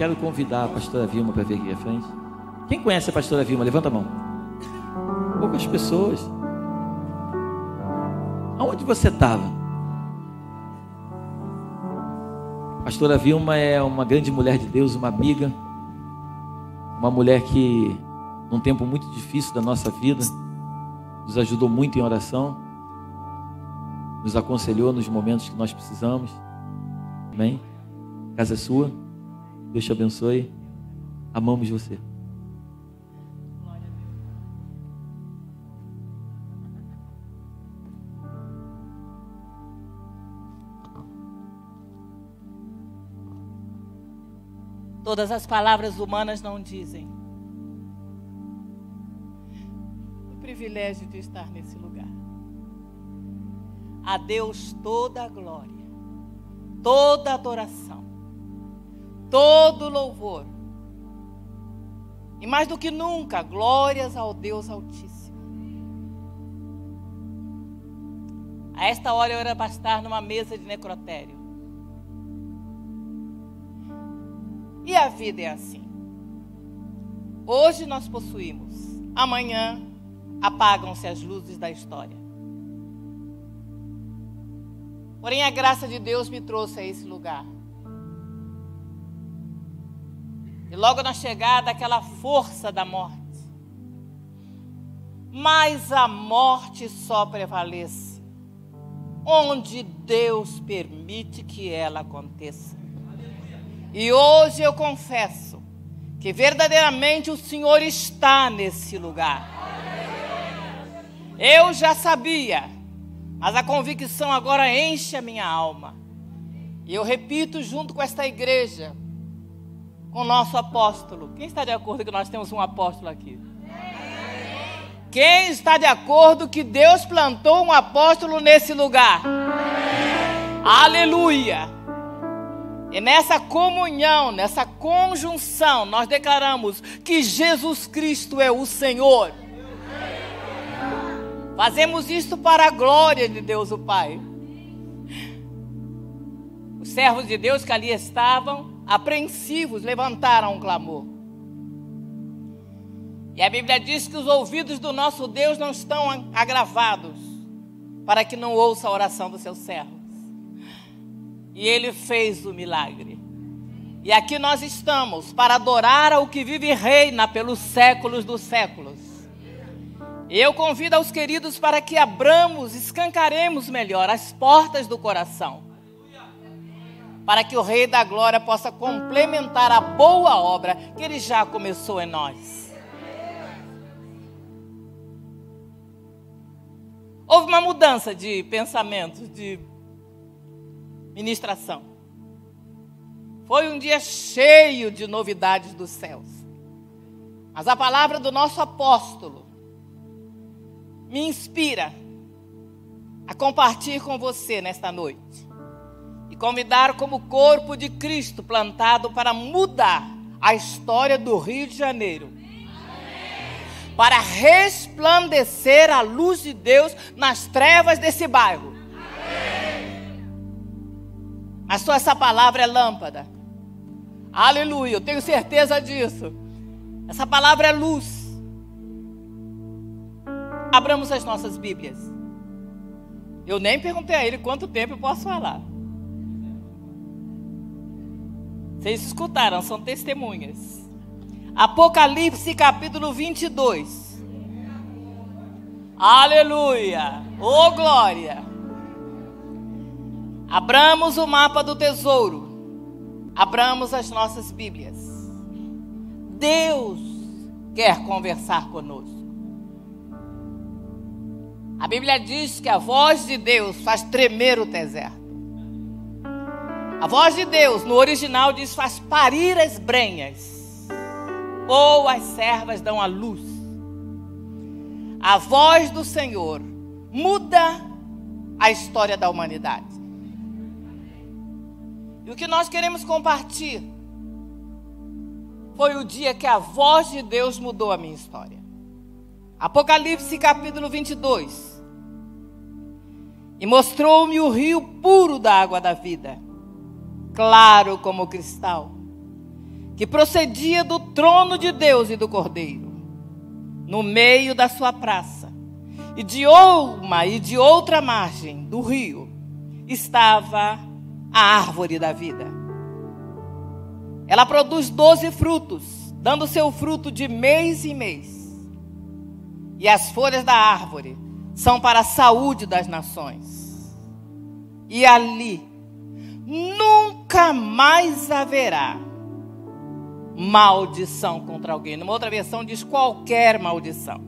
quero convidar a pastora Vilma para vir aqui à frente. Quem conhece a pastora Vilma? Levanta a mão. Poucas pessoas. Aonde você estava? Pastora Vilma é uma grande mulher de Deus, uma amiga, uma mulher que, num tempo muito difícil da nossa vida, nos ajudou muito em oração, nos aconselhou nos momentos que nós precisamos. Amém? A casa é sua. Deus te abençoe. Amamos você. Todas as palavras humanas não dizem. O privilégio de estar nesse lugar. A Deus toda a glória, toda a adoração, todo louvor. E mais do que nunca, glórias ao Deus Altíssimo. A esta hora eu era para estar numa mesa de necrotério. E a vida é assim. Hoje nós possuímos, amanhã apagam-se as luzes da história. Porém, a graça de Deus me trouxe a esse lugar. E logo na chegada, aquela força da morte. Mas a morte só prevalece onde Deus permite que ela aconteça. E hoje eu confesso que verdadeiramente o Senhor está nesse lugar. Eu já sabia, mas a convicção agora enche a minha alma. E eu repito junto com esta igreja, com o nosso apóstolo. Quem está de acordo que nós temos um apóstolo aqui? Quem está de acordo que Deus plantou um apóstolo nesse lugar? Aleluia! E nessa comunhão, nessa conjunção, nós declaramos que Jesus Cristo é o Senhor. Fazemos isto para a glória de Deus o Pai. Os servos de Deus que ali estavam, apreensivos, levantaram um clamor. E a Bíblia diz que os ouvidos do nosso Deus não estão agravados para que não ouça a oração do seu servo. E ele fez o milagre. E aqui nós estamos para adorar ao que vive e reina pelos séculos dos séculos. Eu convido aos queridos para que abramos, escancaremos melhor as portas do coração. Para que o Rei da Glória possa complementar a boa obra que ele já começou em nós. Houve uma mudança de pensamento, de ministração. Foi um dia cheio de novidades dos céus. Mas a palavra do nosso apóstolo me inspira a compartilhar com você nesta noite convidar como corpo de Cristo plantado para mudar a história do Rio de Janeiro. Para resplandecer a luz de Deus nas trevas desse bairro. Mas só essa palavra é lâmpada. Aleluia, eu tenho certeza disso. Essa palavra é luz. Abramos as nossas Bíblias. Eu nem perguntei a ele quanto tempo eu posso falar. Vocês escutaram, são testemunhas. Apocalipse capítulo 22. Aleluia! Oh glória! Abramos o mapa do tesouro. Abramos as nossas Bíblias. Deus quer conversar conosco. A Bíblia diz que a voz de Deus faz tremer o deserto. A voz de Deus, no original, diz faz parir as brenhas, ou as servas dão a luz. A voz do Senhor muda a história da humanidade. E o que nós queremos compartilhar foi o dia que a voz de Deus mudou a minha história. Apocalipse capítulo 22. E mostrou-me o rio puro da água da vida, claro como cristal, que procedia do trono de Deus e do Cordeiro, no meio da sua praça, e de uma e de outra margem do rio estava a árvore da vida. Ela produz doze frutos, dando seu fruto de mês em mês. E as folhas da árvore são para a saúde das nações. E ali nunca mais haverá maldição contra alguém. Numa outra versão diz qualquer maldição.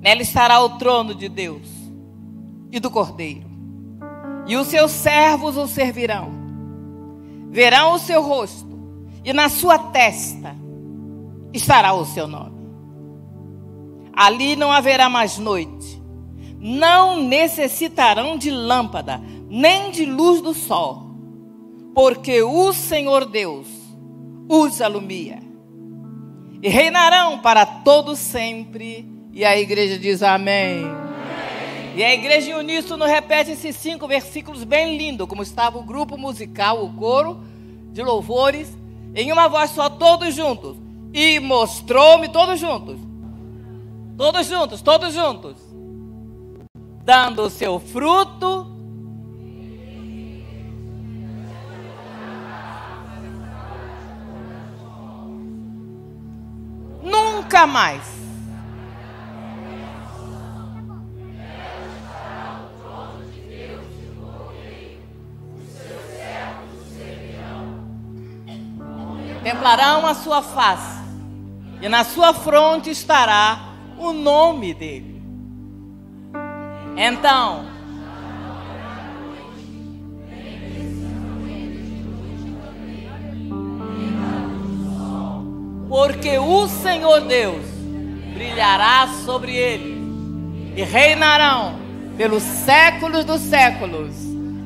Nela estará o trono de Deus e do Cordeiro. E os seus servos o servirão. Verão o seu rosto, e na sua testa estará o seu nome. Ali não haverá mais noite. Não necessitarão de lâmpada, nem de luz do sol porque o Senhor Deus os alumia. E reinarão para todo sempre. E a igreja diz amém. amém. E a igreja em uníssono repete esses cinco versículos bem lindo, como estava o grupo musical, o coro de louvores, em uma voz só, todos juntos. E mostrou-me, todos juntos. Todos juntos, todos juntos. Dando o seu fruto Nunca mais. Templarão a sua face, e na sua fronte estará o nome dele. Então, porque o Senhor Deus brilhará sobre ele e reinarão pelos séculos dos séculos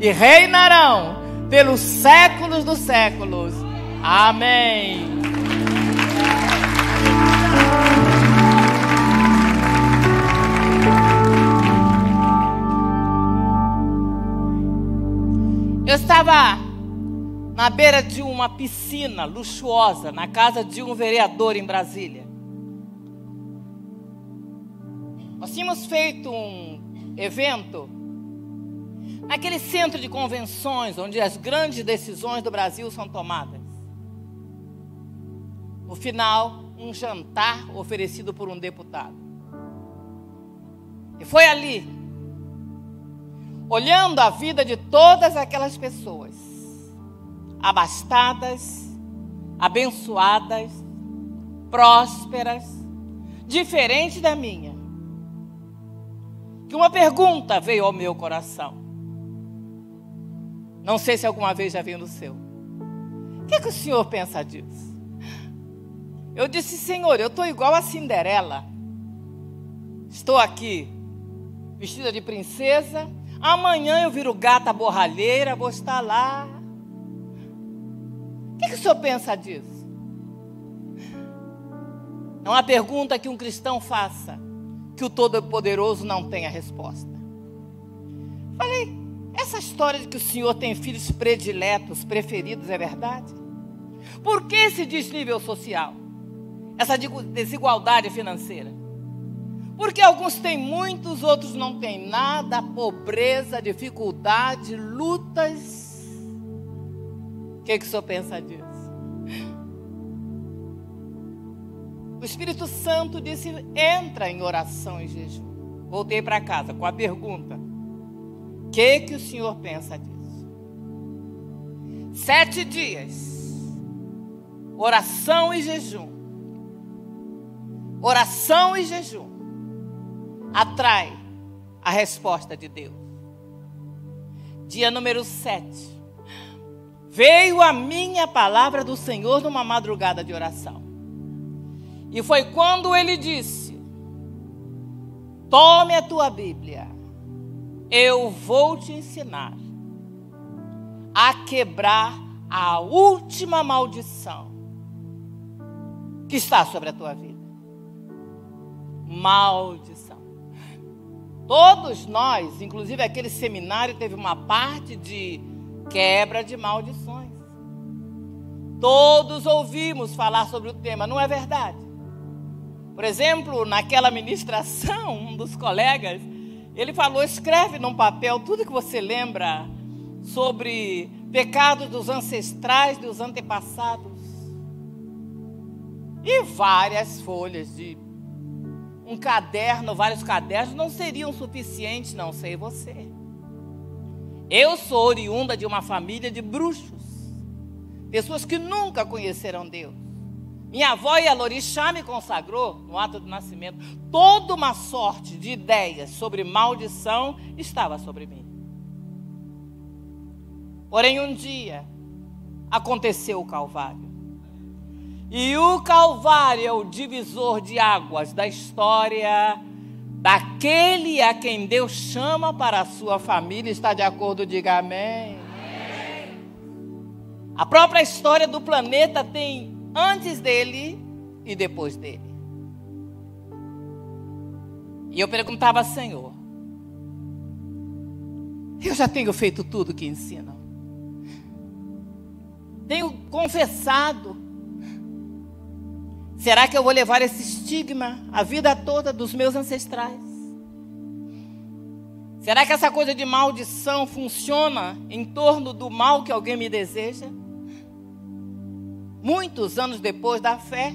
e reinarão pelos séculos dos séculos. Amém. Estava na beira de uma piscina luxuosa, na casa de um vereador em Brasília. Nós tínhamos feito um evento naquele centro de convenções onde as grandes decisões do Brasil são tomadas. No final, um jantar oferecido por um deputado. E foi ali, olhando a vida de todas aquelas pessoas, abastadas, abençoadas, prósperas, diferente da minha. Que uma pergunta veio ao meu coração. Não sei se alguma vez já veio no seu. O que, é que o senhor pensa disso? Eu disse, Senhor, eu estou igual a Cinderela. Estou aqui, vestida de princesa. Amanhã eu viro gata borralheira, vou estar lá o que, que o senhor pensa disso? É uma pergunta que um cristão faça, que o Todo-Poderoso não tenha resposta. Falei, essa história de que o senhor tem filhos prediletos, preferidos, é verdade? Por que esse desnível social? Essa desigualdade financeira? Porque alguns têm muitos, outros não têm nada, pobreza, dificuldade, lutas que, que o senhor pensa disso? O Espírito Santo disse: entra em oração e jejum. Voltei para casa com a pergunta: o que, que o senhor pensa disso? Sete dias, oração e jejum. Oração e jejum atrai a resposta de Deus. Dia número sete. Veio a minha palavra do Senhor numa madrugada de oração. E foi quando ele disse: Tome a tua Bíblia, eu vou te ensinar a quebrar a última maldição que está sobre a tua vida. Maldição. Todos nós, inclusive aquele seminário, teve uma parte de quebra de maldições. Todos ouvimos falar sobre o tema, não é verdade? Por exemplo, naquela ministração, um dos colegas, ele falou: escreve num papel tudo que você lembra sobre pecados dos ancestrais, dos antepassados. E várias folhas de um caderno, vários cadernos não seriam suficientes, não sei você. Eu sou oriunda de uma família de bruxos, pessoas que nunca conheceram Deus. Minha avó Yalorixá me consagrou no ato do nascimento. Toda uma sorte de ideias sobre maldição estava sobre mim. Porém, um dia aconteceu o Calvário. E o Calvário é o divisor de águas da história daquele a quem Deus chama para a sua família. Está de acordo? Diga amém. A própria história do planeta tem antes dele e depois dele. E eu perguntava, Senhor, eu já tenho feito tudo que ensinam. Tenho confessado Será que eu vou levar esse estigma a vida toda dos meus ancestrais? Será que essa coisa de maldição funciona em torno do mal que alguém me deseja? Muitos anos depois da fé,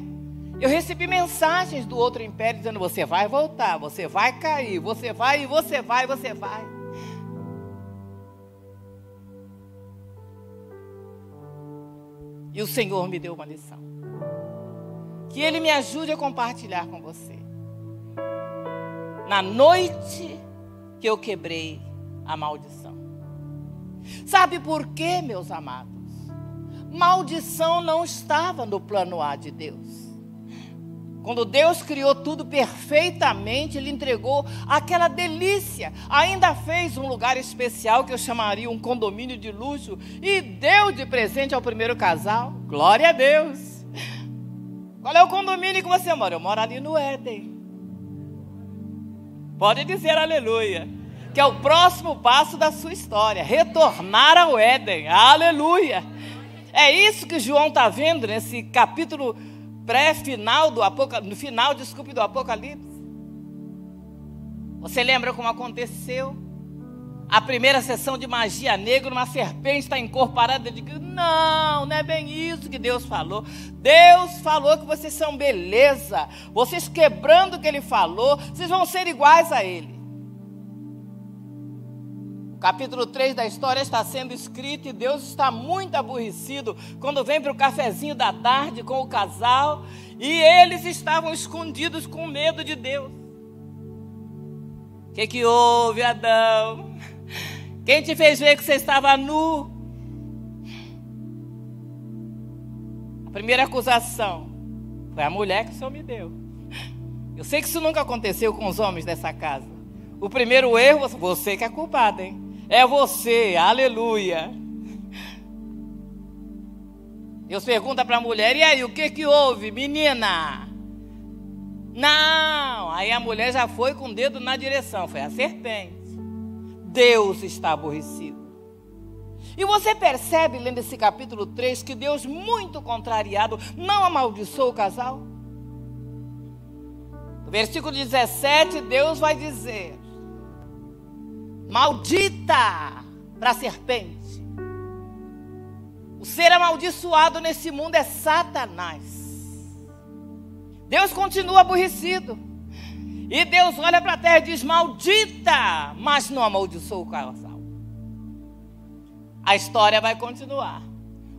eu recebi mensagens do outro império dizendo: você vai voltar, você vai cair, você vai e você vai, você vai. E o Senhor me deu uma lição. Que Ele me ajude a compartilhar com você. Na noite que eu quebrei a maldição. Sabe por quê, meus amados? Maldição não estava no plano A de Deus. Quando Deus criou tudo perfeitamente, Ele entregou aquela delícia. Ainda fez um lugar especial que eu chamaria um condomínio de luxo e deu de presente ao primeiro casal. Glória a Deus. Qual é o condomínio que você mora? Eu moro ali no Éden. Pode dizer aleluia. Que é o próximo passo da sua história. Retornar ao Éden. Aleluia. É isso que João está vendo nesse capítulo pré-final do Apocalipse. No final, desculpe, do Apocalipse. Você lembra como aconteceu? A primeira sessão de magia negra, uma serpente está incorporada. Eu digo, não, não é bem isso que Deus falou. Deus falou que vocês são beleza. Vocês quebrando o que Ele falou, vocês vão ser iguais a Ele. O capítulo 3 da história está sendo escrito e Deus está muito aborrecido quando vem para o cafezinho da tarde com o casal e eles estavam escondidos com medo de Deus. O que, que houve, Adão? Quem te fez ver que você estava nu? A primeira acusação foi a mulher que o Senhor me deu. Eu sei que isso nunca aconteceu com os homens dessa casa. O primeiro erro, você que é culpado, hein? É você, aleluia. Deus pergunta para a mulher: e aí, o que que houve, menina? Não, aí a mulher já foi com o dedo na direção, foi a serpente. Deus está aborrecido. E você percebe, lendo esse capítulo 3, que Deus, muito contrariado, não amaldiçoou o casal? No versículo 17, Deus vai dizer: Maldita para a serpente. O ser amaldiçoado nesse mundo é Satanás. Deus continua aborrecido. E Deus olha para a terra e diz: Maldita, mas não amaldiçoou o casal. A história vai continuar.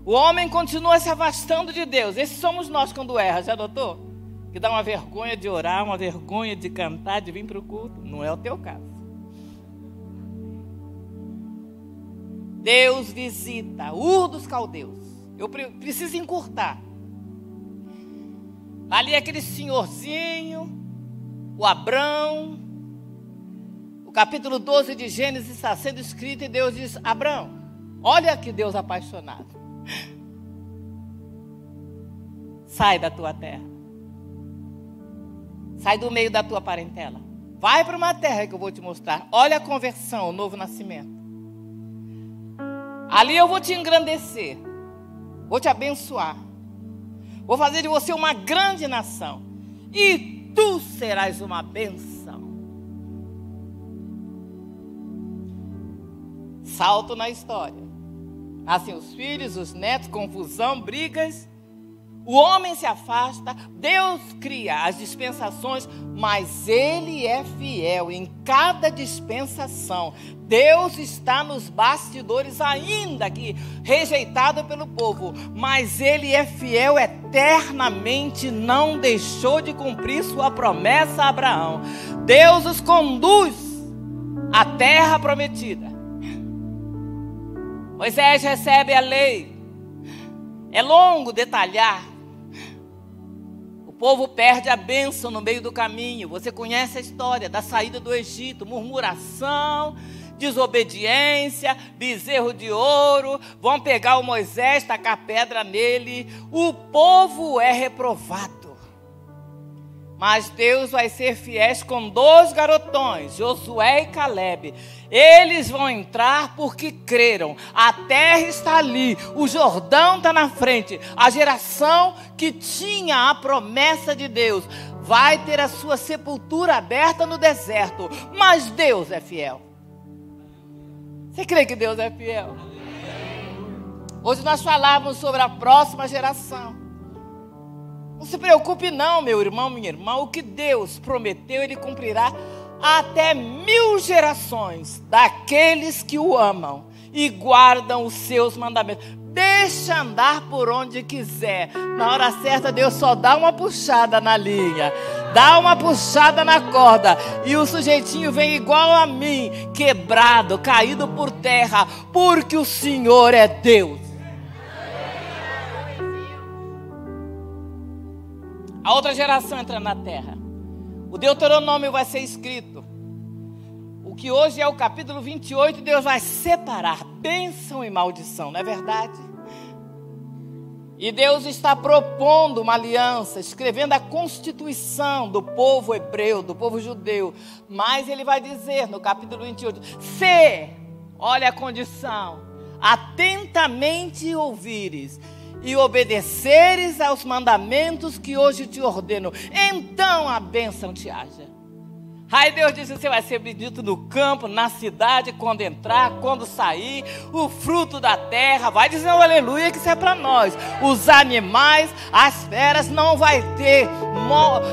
O homem continua se afastando de Deus. Esses somos nós quando erra, já notou? Que dá uma vergonha de orar, uma vergonha de cantar, de vir para o culto. Não é o teu caso. Deus visita Ur dos Caldeus. Eu preciso encurtar. Ali aquele senhorzinho o Abrão. O capítulo 12 de Gênesis está sendo escrito e Deus diz: Abrão, olha que Deus apaixonado. Sai da tua terra. Sai do meio da tua parentela. Vai para uma terra que eu vou te mostrar. Olha a conversão, o novo nascimento. Ali eu vou te engrandecer. Vou te abençoar. Vou fazer de você uma grande nação. E tu serás uma bênção. Salto na história. Nascem os filhos, os netos, confusão, brigas. O homem se afasta, Deus cria as dispensações, mas Ele é fiel em cada dispensação. Deus está nos bastidores, ainda que rejeitado pelo povo, mas Ele é fiel eternamente, não deixou de cumprir sua promessa a Abraão. Deus os conduz à terra prometida. Moisés recebe a lei. É longo detalhar povo perde a bênção no meio do caminho. Você conhece a história da saída do Egito, murmuração, desobediência, bezerro de ouro, vão pegar o Moisés, tacar pedra nele. O povo é reprovado. Mas Deus vai ser fiéis com dois garotões, Josué e Caleb. Eles vão entrar porque creram. A terra está ali, o Jordão está na frente. A geração que tinha a promessa de Deus vai ter a sua sepultura aberta no deserto. Mas Deus é fiel. Você crê que Deus é fiel? Hoje nós falávamos sobre a próxima geração. Não se preocupe, não, meu irmão, minha irmã. O que Deus prometeu, Ele cumprirá até mil gerações daqueles que o amam e guardam os seus mandamentos. Deixa andar por onde quiser. Na hora certa, Deus só dá uma puxada na linha, dá uma puxada na corda, e o sujeitinho vem igual a mim, quebrado, caído por terra, porque o Senhor é Deus. A outra geração entra na terra. O Deuteronômio vai ser escrito. O que hoje é o capítulo 28, Deus vai separar bênção e maldição, não é verdade? E Deus está propondo uma aliança, escrevendo a constituição do povo hebreu, do povo judeu. Mas ele vai dizer no capítulo 28: se, olha a condição, atentamente ouvires e obedeceres aos mandamentos que hoje te ordeno, então a bênção te haja. Aí Deus disse: Você vai ser bendito no campo, na cidade, quando entrar, quando sair, o fruto da terra. Vai dizer um aleluia que isso é para nós. Os animais, as feras, não vai ter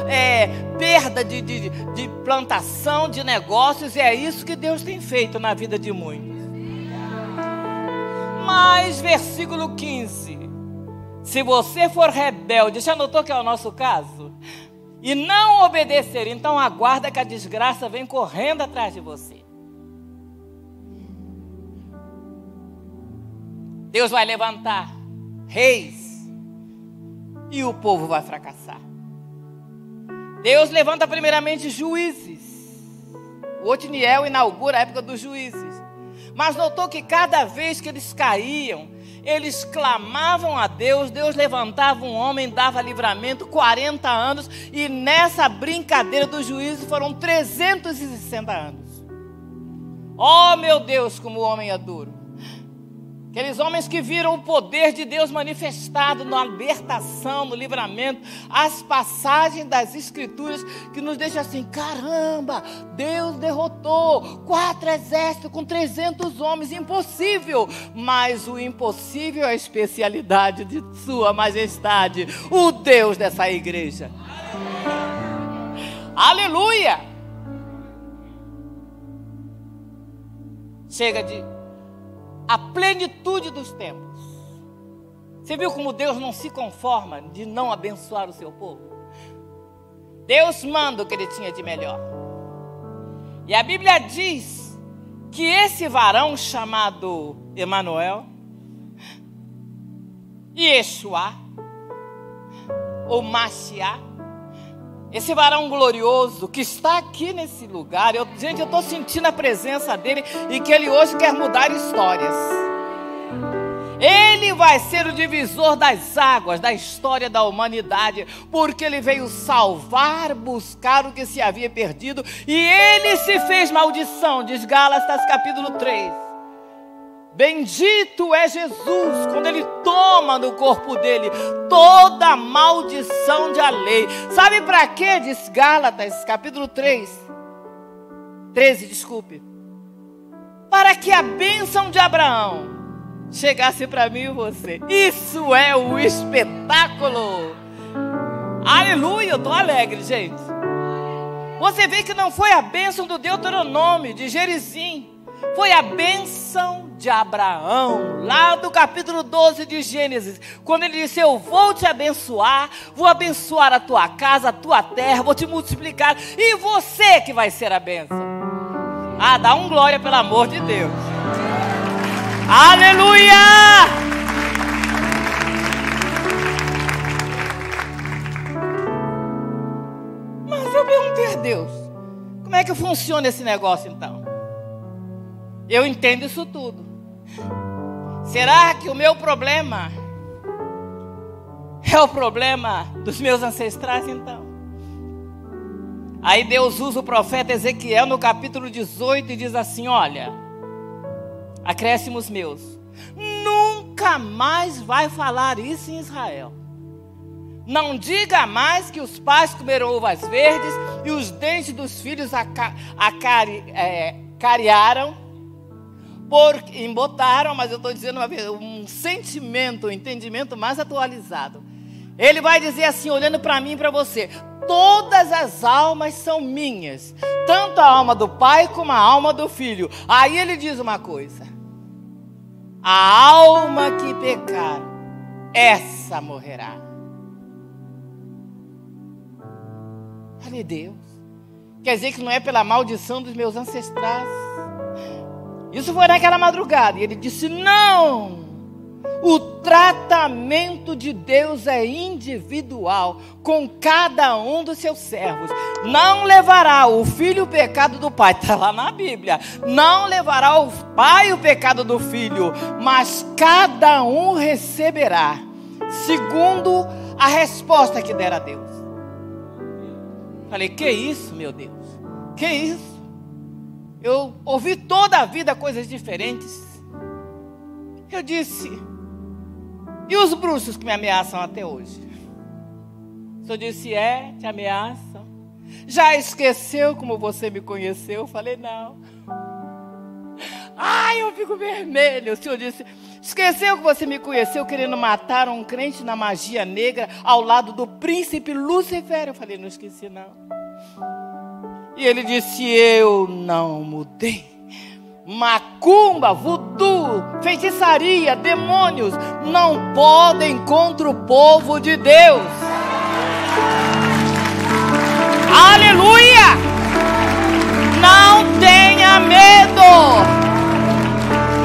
é, perda de, de, de plantação, de negócios. E é isso que Deus tem feito na vida de muitos. Mas, versículo 15. Se você for rebelde, já notou que é o nosso caso? E não obedecer, então aguarda que a desgraça vem correndo atrás de você. Deus vai levantar reis e o povo vai fracassar. Deus levanta primeiramente juízes. O Otiniel inaugura a época dos juízes. Mas notou que cada vez que eles caíam, eles clamavam a Deus, Deus levantava um homem, dava livramento, 40 anos, e nessa brincadeira do juízo foram 360 anos. Oh meu Deus, como o homem é duro. Aqueles homens que viram o poder de Deus manifestado na libertação, no livramento, as passagens das Escrituras que nos deixam assim: caramba, Deus derrotou quatro exércitos com 300 homens, impossível. Mas o impossível é a especialidade de Sua Majestade, o Deus dessa igreja. Aleluia! Chega de a plenitude dos tempos. Você viu como Deus não se conforma de não abençoar o seu povo? Deus manda o que ele tinha de melhor. E a Bíblia diz que esse varão chamado Emanuel, Yeshua, ou Mashiach, esse varão glorioso que está aqui nesse lugar, eu, gente, eu estou sentindo a presença dele e que ele hoje quer mudar histórias. Ele vai ser o divisor das águas da história da humanidade, porque ele veio salvar, buscar o que se havia perdido, e ele se fez maldição, diz Gálatas capítulo 3. Bendito é Jesus quando ele toma no corpo dele toda a maldição de a lei. Sabe para quê? Diz Gálatas, capítulo 3. 13, desculpe. Para que a bênção de Abraão chegasse para mim e você. Isso é o espetáculo. Aleluia, eu estou alegre, gente. Você vê que não foi a bênção do Deuteronômio, de Gerizim. Foi a bênção de Abraão, lá do capítulo 12 de Gênesis, quando ele disse: Eu vou te abençoar, vou abençoar a tua casa, a tua terra, vou te multiplicar, e você que vai ser a bênção. Ah, dá um glória pelo amor de Deus. Aleluia! Mas eu perguntei a Deus: como é que funciona esse negócio então? Eu entendo isso tudo. Será que o meu problema é o problema dos meus ancestrais então? Aí Deus usa o profeta Ezequiel no capítulo 18 e diz assim: Olha, acréscimos meus, nunca mais vai falar isso em Israel. Não diga mais que os pais comeram uvas verdes e os dentes dos filhos é, cariaram por, embotaram, mas eu estou dizendo um sentimento, um entendimento mais atualizado. Ele vai dizer assim, olhando para mim e para você: todas as almas são minhas, tanto a alma do pai como a alma do filho. Aí ele diz uma coisa: a alma que pecar, essa morrerá. Falei, Deus, quer dizer que não é pela maldição dos meus ancestrais. Isso foi naquela madrugada. E ele disse: Não! O tratamento de Deus é individual com cada um dos seus servos. Não levará o filho o pecado do pai, está lá na Bíblia. Não levará o pai o pecado do filho, mas cada um receberá, segundo a resposta que der a Deus. Falei, que isso, meu Deus? Que isso? Eu ouvi toda a vida coisas diferentes. Eu disse, e os bruxos que me ameaçam até hoje? O senhor disse, é, te ameaçam. Já esqueceu como você me conheceu? Eu falei, não. Ai, eu fico vermelho. O senhor disse, esqueceu que você me conheceu querendo matar um crente na magia negra ao lado do príncipe Lúcifer? Eu falei, não esqueci, não. E ele disse: Eu não mudei. Macumba, voodoo, feitiçaria, demônios não podem contra o povo de Deus. Aleluia! Não tenha medo.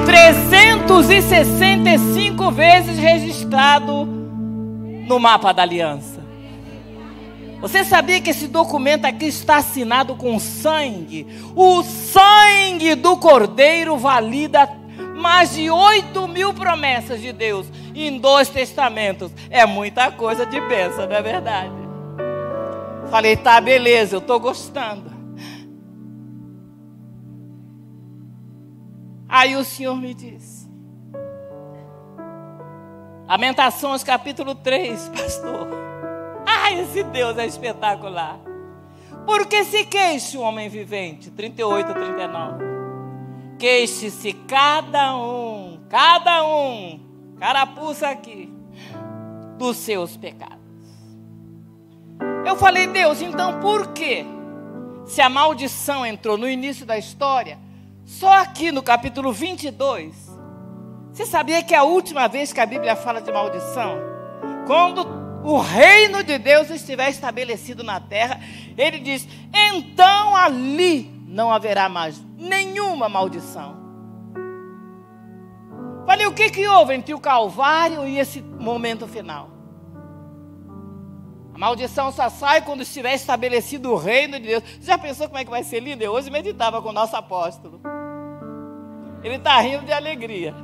365 vezes registrado no mapa da aliança. Você sabia que esse documento aqui está assinado com sangue? O sangue do Cordeiro valida mais de 8 mil promessas de Deus em dois testamentos. É muita coisa de bênção, não é verdade? Falei, tá, beleza, eu estou gostando. Aí o Senhor me disse. Lamentações capítulo 3, pastor. Ai, esse Deus é espetacular. Porque se queixe o homem vivente, 38 a 39. Queixe-se cada um, cada um, carapuça aqui, dos seus pecados. Eu falei, Deus, então por que, se a maldição entrou no início da história, só aqui no capítulo 22, você sabia que é a última vez que a Bíblia fala de maldição? Quando o reino de Deus estiver estabelecido na terra, ele diz: então ali não haverá mais nenhuma maldição. Falei, o que, que houve entre o Calvário e esse momento final? A maldição só sai quando estiver estabelecido o reino de Deus. Já pensou como é que vai ser lindo? Eu hoje meditava com o nosso apóstolo. Ele está rindo de alegria.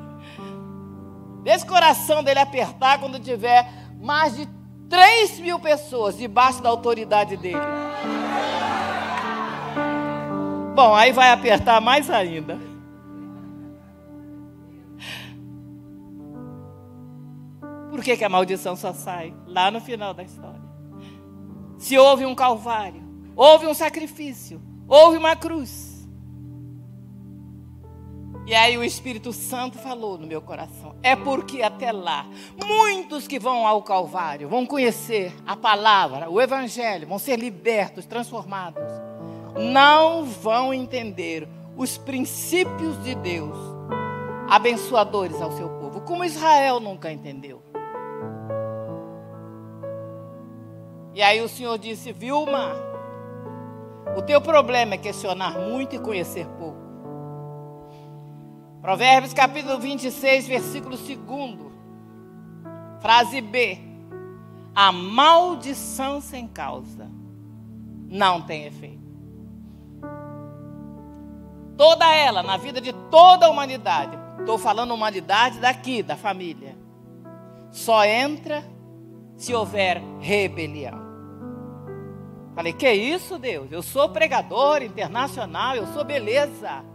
Deixa o coração dele apertar quando tiver mais de 3 mil pessoas debaixo da autoridade dele. Bom, aí vai apertar mais ainda. Por que, que a maldição só sai? Lá no final da história. Se houve um calvário, houve um sacrifício, houve uma cruz. E aí o Espírito Santo falou no meu coração: é porque até lá, muitos que vão ao Calvário vão conhecer a palavra, o Evangelho, vão ser libertos, transformados, não vão entender os princípios de Deus abençoadores ao seu povo, como Israel nunca entendeu. E aí o Senhor disse: Vilma, o teu problema é questionar muito e conhecer pouco. Provérbios capítulo 26, versículo 2. Frase B. A maldição sem causa não tem efeito. Toda ela, na vida de toda a humanidade, estou falando humanidade daqui, da família, só entra se houver rebelião. Falei, que isso, Deus? Eu sou pregador internacional, eu sou beleza.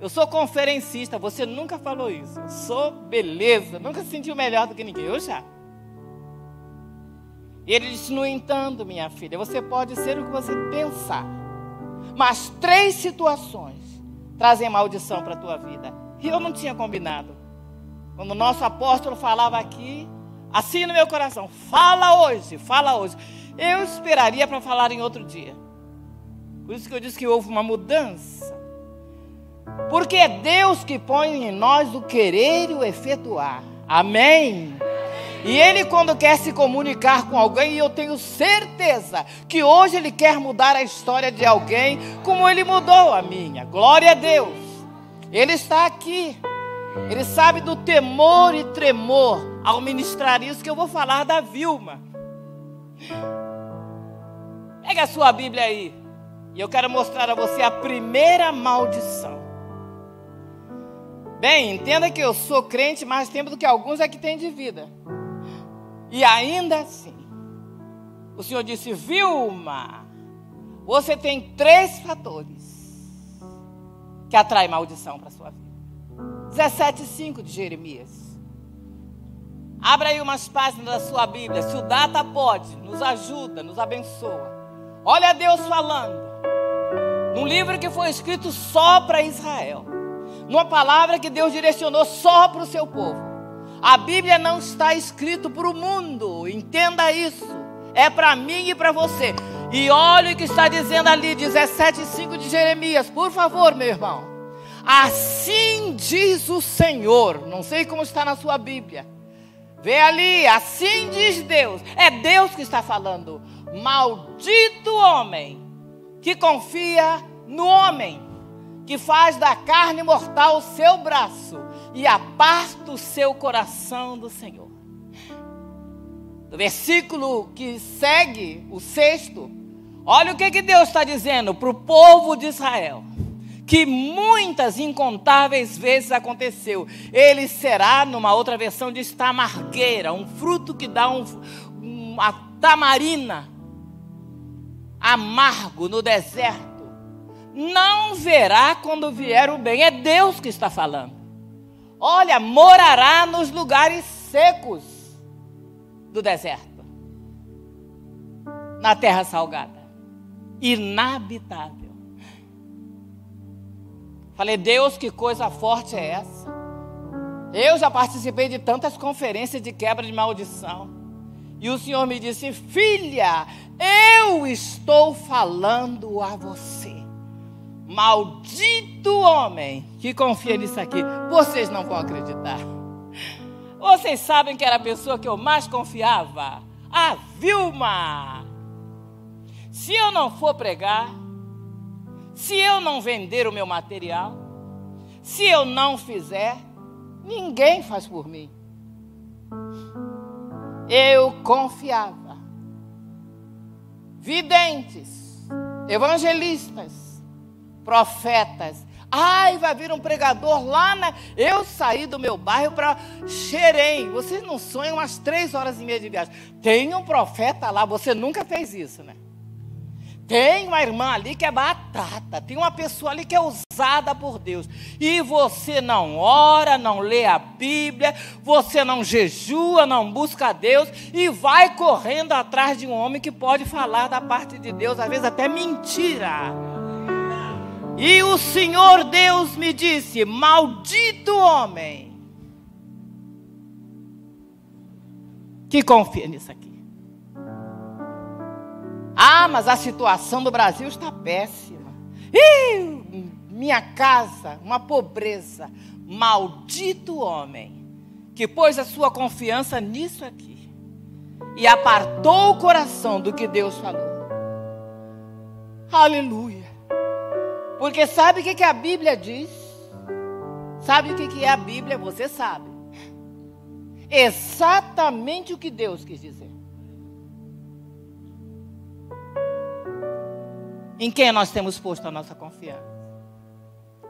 Eu sou conferencista, você nunca falou isso. Eu sou beleza, nunca se sentiu melhor do que ninguém. Eu já. E ele disse: No entanto, minha filha, você pode ser o que você pensar. Mas três situações trazem maldição para a tua vida. E eu não tinha combinado. Quando o nosso apóstolo falava aqui, assim no meu coração: Fala hoje, fala hoje. Eu esperaria para falar em outro dia. Por isso que eu disse que houve uma mudança. Porque é Deus que põe em nós o querer e o efetuar. Amém? E Ele, quando quer se comunicar com alguém, e eu tenho certeza que hoje Ele quer mudar a história de alguém, como Ele mudou a minha. Glória a Deus. Ele está aqui. Ele sabe do temor e tremor ao ministrar isso que eu vou falar da Vilma. Pega a sua Bíblia aí. E eu quero mostrar a você a primeira maldição. Bem, entenda que eu sou crente mais tempo do que alguns aqui têm de vida. E ainda assim, o Senhor disse: Vilma, você tem três fatores que atraem maldição para a sua vida. 17,5 de Jeremias. Abra aí umas páginas da sua Bíblia. Se o data pode, nos ajuda, nos abençoa. Olha Deus falando. Num livro que foi escrito só para Israel numa palavra que Deus direcionou só para o seu povo. A Bíblia não está escrito para o mundo, entenda isso. É para mim e para você. E olha o que está dizendo ali, 17,5 de Jeremias. Por favor, meu irmão. Assim diz o Senhor. Não sei como está na sua Bíblia. Vê ali, assim diz Deus. É Deus que está falando. Maldito homem que confia no homem que faz da carne mortal o seu braço e aparta o seu coração do Senhor. No versículo que segue, o sexto, olha o que, que Deus está dizendo para o povo de Israel. Que muitas, incontáveis vezes aconteceu. Ele será, numa outra versão, de tamargueira, um fruto que dá um, uma tamarina amargo no deserto não verá quando vier o bem. É Deus que está falando. Olha, morará nos lugares secos do deserto, na terra salgada, inabitável. Falei, Deus, que coisa forte é essa? Eu já participei de tantas conferências de quebra de maldição. E o Senhor me disse: Filha, eu estou falando a você. Maldito homem que confia nisso aqui. Vocês não vão acreditar. Vocês sabem que era a pessoa que eu mais confiava? A Vilma. Se eu não for pregar, se eu não vender o meu material, se eu não fizer, ninguém faz por mim. Eu confiava. Videntes, evangelistas, profetas. Ai, vai vir um pregador lá na. Eu saí do meu bairro para Xerém. Vocês não sonham umas três horas e meia de viagem. Tem um profeta lá, você nunca fez isso, né? Tem uma irmã ali que é batata, tem uma pessoa ali que é usada por Deus. E você não ora, não lê a Bíblia, você não jejua, não busca Deus e vai correndo atrás de um homem que pode falar da parte de Deus, às vezes até mentira. E o Senhor Deus me disse: Maldito homem que confia nisso aqui. Ah, mas a situação do Brasil está péssima. Ih, minha casa, uma pobreza. Maldito homem que pôs a sua confiança nisso aqui e apartou o coração do que Deus falou. Aleluia. Porque sabe o que, que a Bíblia diz? Sabe o que, que é a Bíblia? Você sabe. Exatamente o que Deus quis dizer. Em quem nós temos posto a nossa confiança?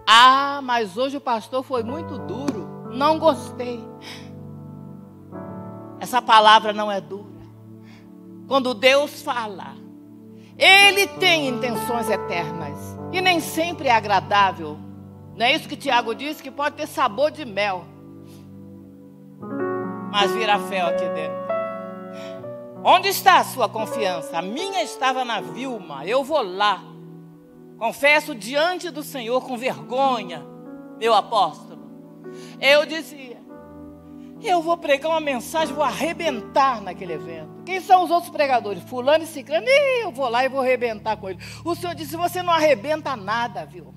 Ah, mas hoje o pastor foi muito duro. Não gostei. Essa palavra não é dura. Quando Deus fala, Ele tem intenções eternas. E nem sempre é agradável. Não é isso que Tiago disse? Que pode ter sabor de mel. Mas vira fel aqui dentro. Onde está a sua confiança? A minha estava na Vilma. Eu vou lá. Confesso diante do Senhor com vergonha, meu apóstolo. Eu dizia: eu vou pregar uma mensagem, vou arrebentar naquele evento. Quem são os outros pregadores? Fulano e Ciclano. E eu vou lá e vou arrebentar com ele. O Senhor disse: você não arrebenta nada, viu?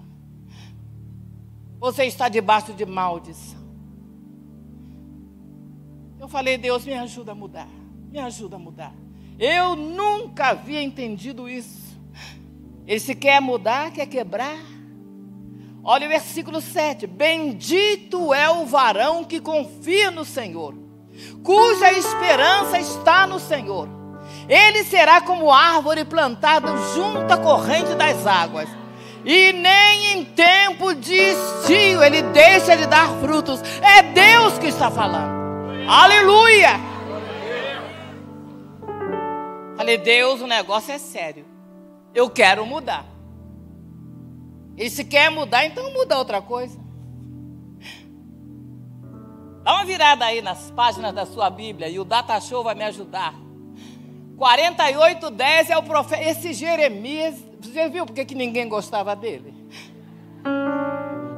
Você está debaixo de maldição. Eu falei: Deus, me ajuda a mudar me ajuda a mudar. Eu nunca havia entendido isso. Ele se quer mudar, quer quebrar. Olha o versículo 7: Bendito é o varão que confia no Senhor, cuja esperança está no Senhor. Ele será como árvore plantada junto à corrente das águas, e nem em tempo de estio ele deixa de dar frutos. É Deus que está falando. Aleluia! Falei, Deus, o negócio é sério. Eu quero mudar. E se quer mudar, então muda outra coisa. Dá uma virada aí nas páginas da sua Bíblia e o Data Show vai me ajudar. 48:10 é o profeta. Esse Jeremias, você viu porque que ninguém gostava dele?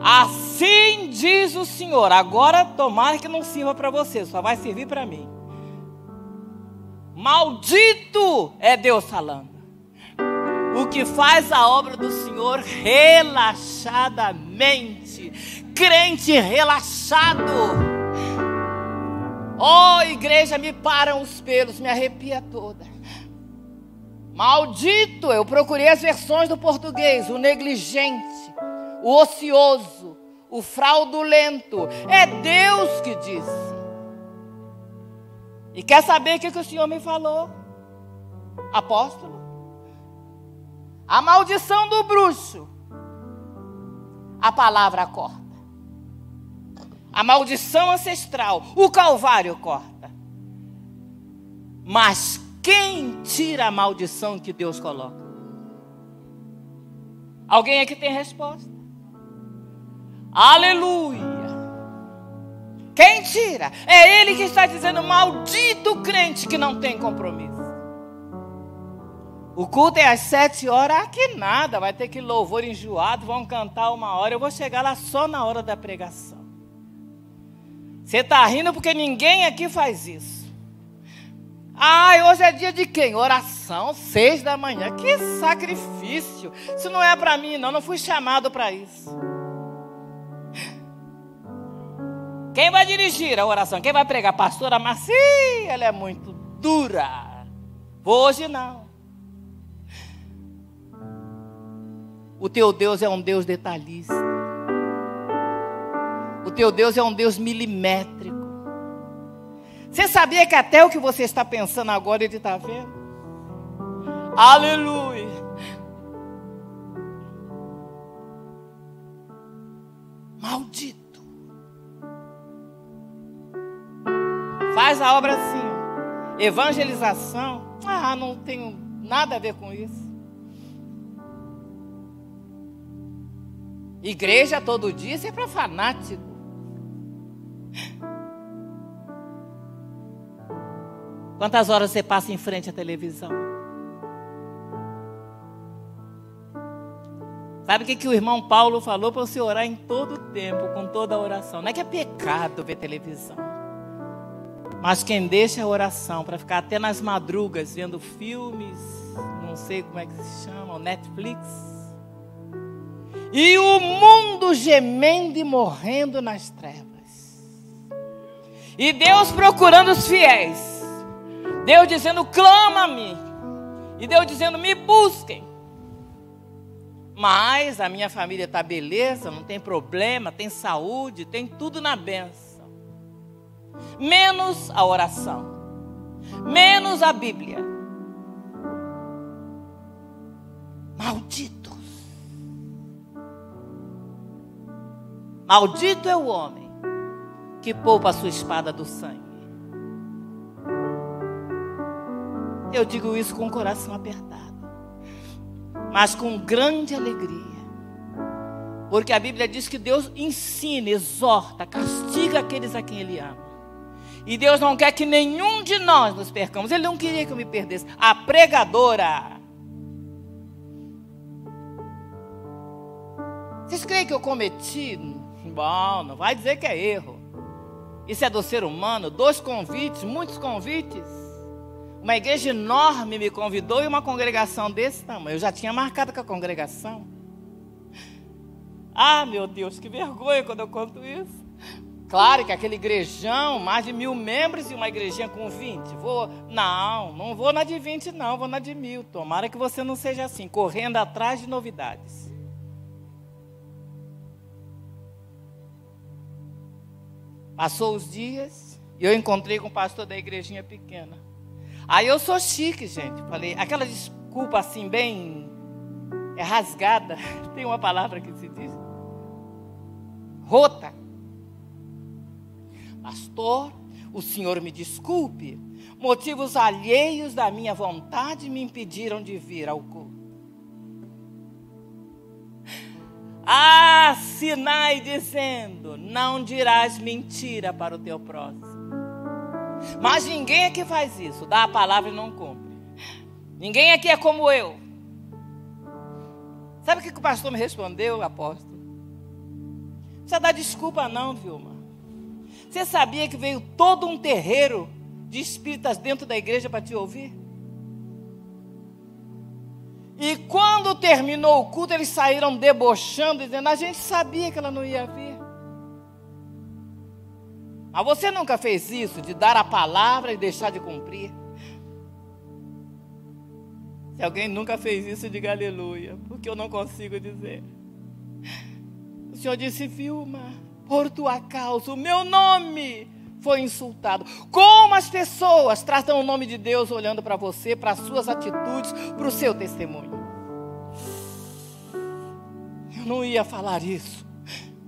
Assim diz o Senhor. Agora tomara que não sirva para você, só vai servir para mim. Maldito é Deus falando. O que faz a obra do Senhor relaxadamente. Crente relaxado. Igreja, me param os pelos, me arrepia toda. Maldito, eu procurei as versões do português, o negligente, o ocioso, o fraudulento. É Deus que disse. E quer saber o que, que o Senhor me falou? Apóstolo? A maldição do bruxo. A palavra corta. A maldição ancestral. O calvário corta. Mas quem tira a maldição que Deus coloca? Alguém aqui tem resposta? Aleluia. Quem tira? É ele que está dizendo: maldito crente que não tem compromisso. O culto é às sete horas, ah, que nada, vai ter que louvor enjoado, vão cantar uma hora, eu vou chegar lá só na hora da pregação. Você está rindo porque ninguém aqui faz isso. Ai, hoje é dia de quem? Oração, seis da manhã. Que sacrifício. Isso não é para mim, não. Não fui chamado para isso. Quem vai dirigir a oração? Quem vai pregar? Pastora Marcia, ela é muito dura. Hoje não. O teu Deus é um Deus detalhista. O teu Deus é um Deus milimétrico. Você sabia que até o que você está pensando agora ele está vendo? Aleluia. Maldito. Faz a obra assim. Evangelização. Ah, não tenho nada a ver com isso. Igreja todo dia, isso é para fanático. Quantas horas você passa em frente à televisão? Sabe o que, que o irmão Paulo falou para você orar em todo o tempo, com toda a oração? Não é que é pecado ver televisão. Mas quem deixa a oração para ficar até nas madrugas vendo filmes, não sei como é que se chama, Netflix. E o mundo gemendo e morrendo nas trevas. E Deus procurando os fiéis. Deus dizendo: clama-me. E Deus dizendo: me busquem. Mas a minha família está beleza, não tem problema, tem saúde, tem tudo na benção. Menos a oração. Menos a Bíblia. Malditos. Maldito é o homem que poupa a sua espada do sangue. Eu digo isso com o coração apertado mas com grande alegria. Porque a Bíblia diz que Deus ensina, exorta, castiga aqueles a quem Ele ama. E Deus não quer que nenhum de nós nos percamos. Ele não queria que eu me perdesse. A pregadora. Vocês creem que eu cometi? Bom, não vai dizer que é erro. Isso é do ser humano. Dois convites, muitos convites. Uma igreja enorme me convidou e uma congregação desse tamanho. Eu já tinha marcado com a congregação. Ah, meu Deus, que vergonha quando eu conto isso. Claro que aquele igrejão, mais de mil membros e uma igrejinha com 20. Vou, não, não vou na de 20, não, vou na de mil. Tomara que você não seja assim, correndo atrás de novidades. Passou os dias e eu encontrei com o pastor da igrejinha pequena. Aí eu sou chique, gente. Falei, aquela desculpa assim, bem é rasgada. Tem uma palavra que se diz. Rota. Pastor, o senhor me desculpe. Motivos alheios da minha vontade me impediram de vir ao culto. Assinai dizendo: Não dirás mentira para o teu próximo. Mas ninguém aqui faz isso. Dá a palavra e não cumpre. Ninguém aqui é como eu. Sabe o que o pastor me respondeu, apóstolo? Não precisa dar desculpa, não, Vilma. Você sabia que veio todo um terreiro de espíritas dentro da igreja para te ouvir? E quando terminou o culto, eles saíram debochando, dizendo: A gente sabia que ela não ia vir. Mas você nunca fez isso, de dar a palavra e deixar de cumprir? Se alguém nunca fez isso, diga aleluia, porque eu não consigo dizer. O Senhor disse, Vilma, por tua causa, o meu nome foi insultado. Como as pessoas tratam o nome de Deus olhando para você, para as suas atitudes, para o seu testemunho. Eu não ia falar isso.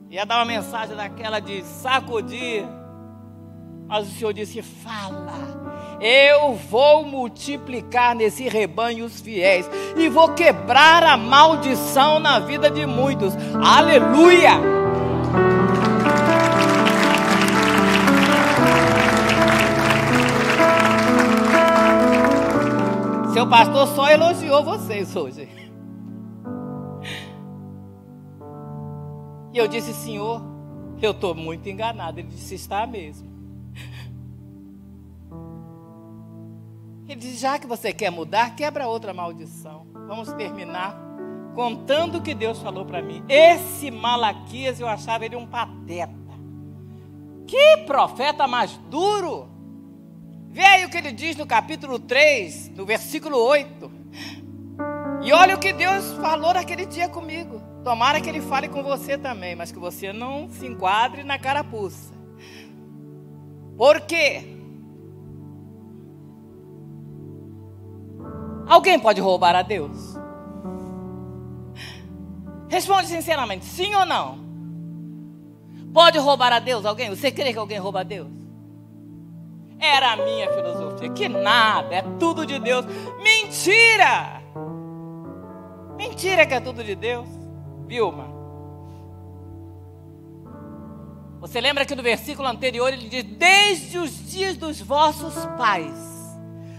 Ia dar uma mensagem daquela de sacudir mas o Senhor disse: Fala, eu vou multiplicar nesse rebanho os fiéis e vou quebrar a maldição na vida de muitos. Aleluia! Seu pastor só elogiou vocês hoje. E eu disse, Senhor, eu estou muito enganado. Ele disse, está mesmo. Ele diz: já que você quer mudar, quebra outra maldição. Vamos terminar contando o que Deus falou para mim. Esse Malaquias eu achava ele um pateta. Que profeta mais duro! Vê aí o que ele diz no capítulo 3, no versículo 8. E olha o que Deus falou naquele dia comigo. Tomara que ele fale com você também, mas que você não se enquadre na carapuça. Por quê? Alguém pode roubar a Deus? Responde sinceramente, sim ou não? Pode roubar a Deus alguém? Você crê que alguém rouba a Deus? Era a minha filosofia. Que nada, é tudo de Deus. Mentira! Mentira que é tudo de Deus. Vilma, Você lembra que no versículo anterior ele diz: Desde os dias dos vossos pais,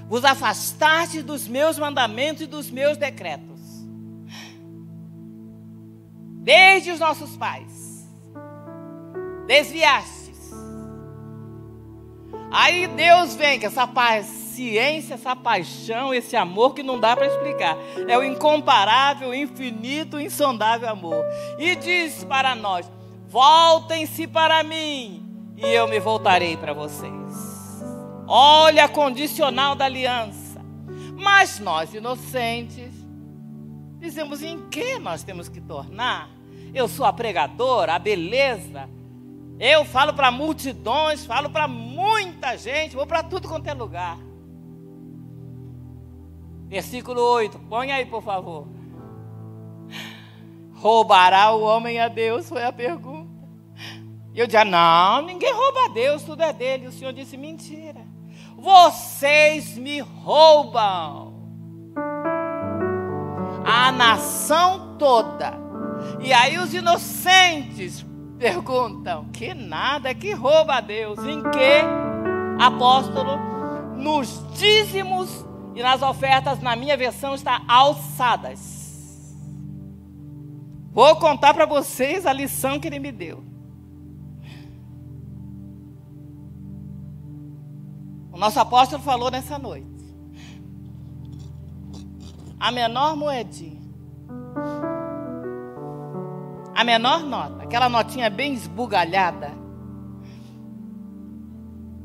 vos afastaste dos meus mandamentos e dos meus decretos. Desde os nossos pais, desviastes. Aí Deus vem com essa paciência, essa paixão, esse amor que não dá para explicar. É o incomparável, infinito, insondável amor. E diz para nós: Voltem-se para mim e eu me voltarei para vocês. Olha a condicional da aliança. Mas nós, inocentes, dizemos em que nós temos que tornar? Eu sou a pregadora, a beleza. Eu falo para multidões, falo para muita gente, vou para tudo quanto é lugar. Versículo 8, põe aí, por favor. Roubará o homem a Deus? Foi a pergunta. E eu dizia: Não, ninguém rouba a Deus, tudo é dele. O Senhor disse: Mentira. Vocês me roubam. A nação toda. E aí os inocentes perguntam: Que nada, que rouba a Deus? Em que, apóstolo? Nos dízimos e nas ofertas, na minha versão, está alçadas. Vou contar para vocês a lição que ele me deu. O nosso apóstolo falou nessa noite. A menor moedinha. A menor nota, aquela notinha bem esbugalhada.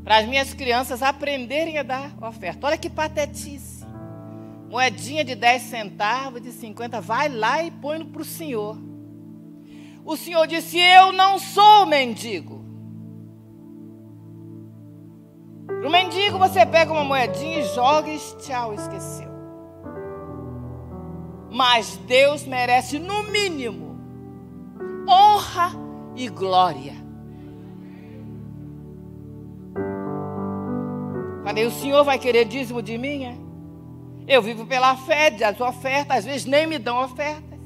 Para as minhas crianças aprenderem a dar oferta. Olha que patetice moedinha de 10 centavos, de 50, vai lá e põe para o Senhor. O Senhor disse: Eu não sou mendigo. Para o mendigo, você pega uma moedinha e joga e tchau, esqueceu. Mas Deus merece, no mínimo, honra e glória. Falei, o Senhor vai querer dízimo de mim? É? Eu vivo pela fé, das ofertas, às vezes nem me dão ofertas.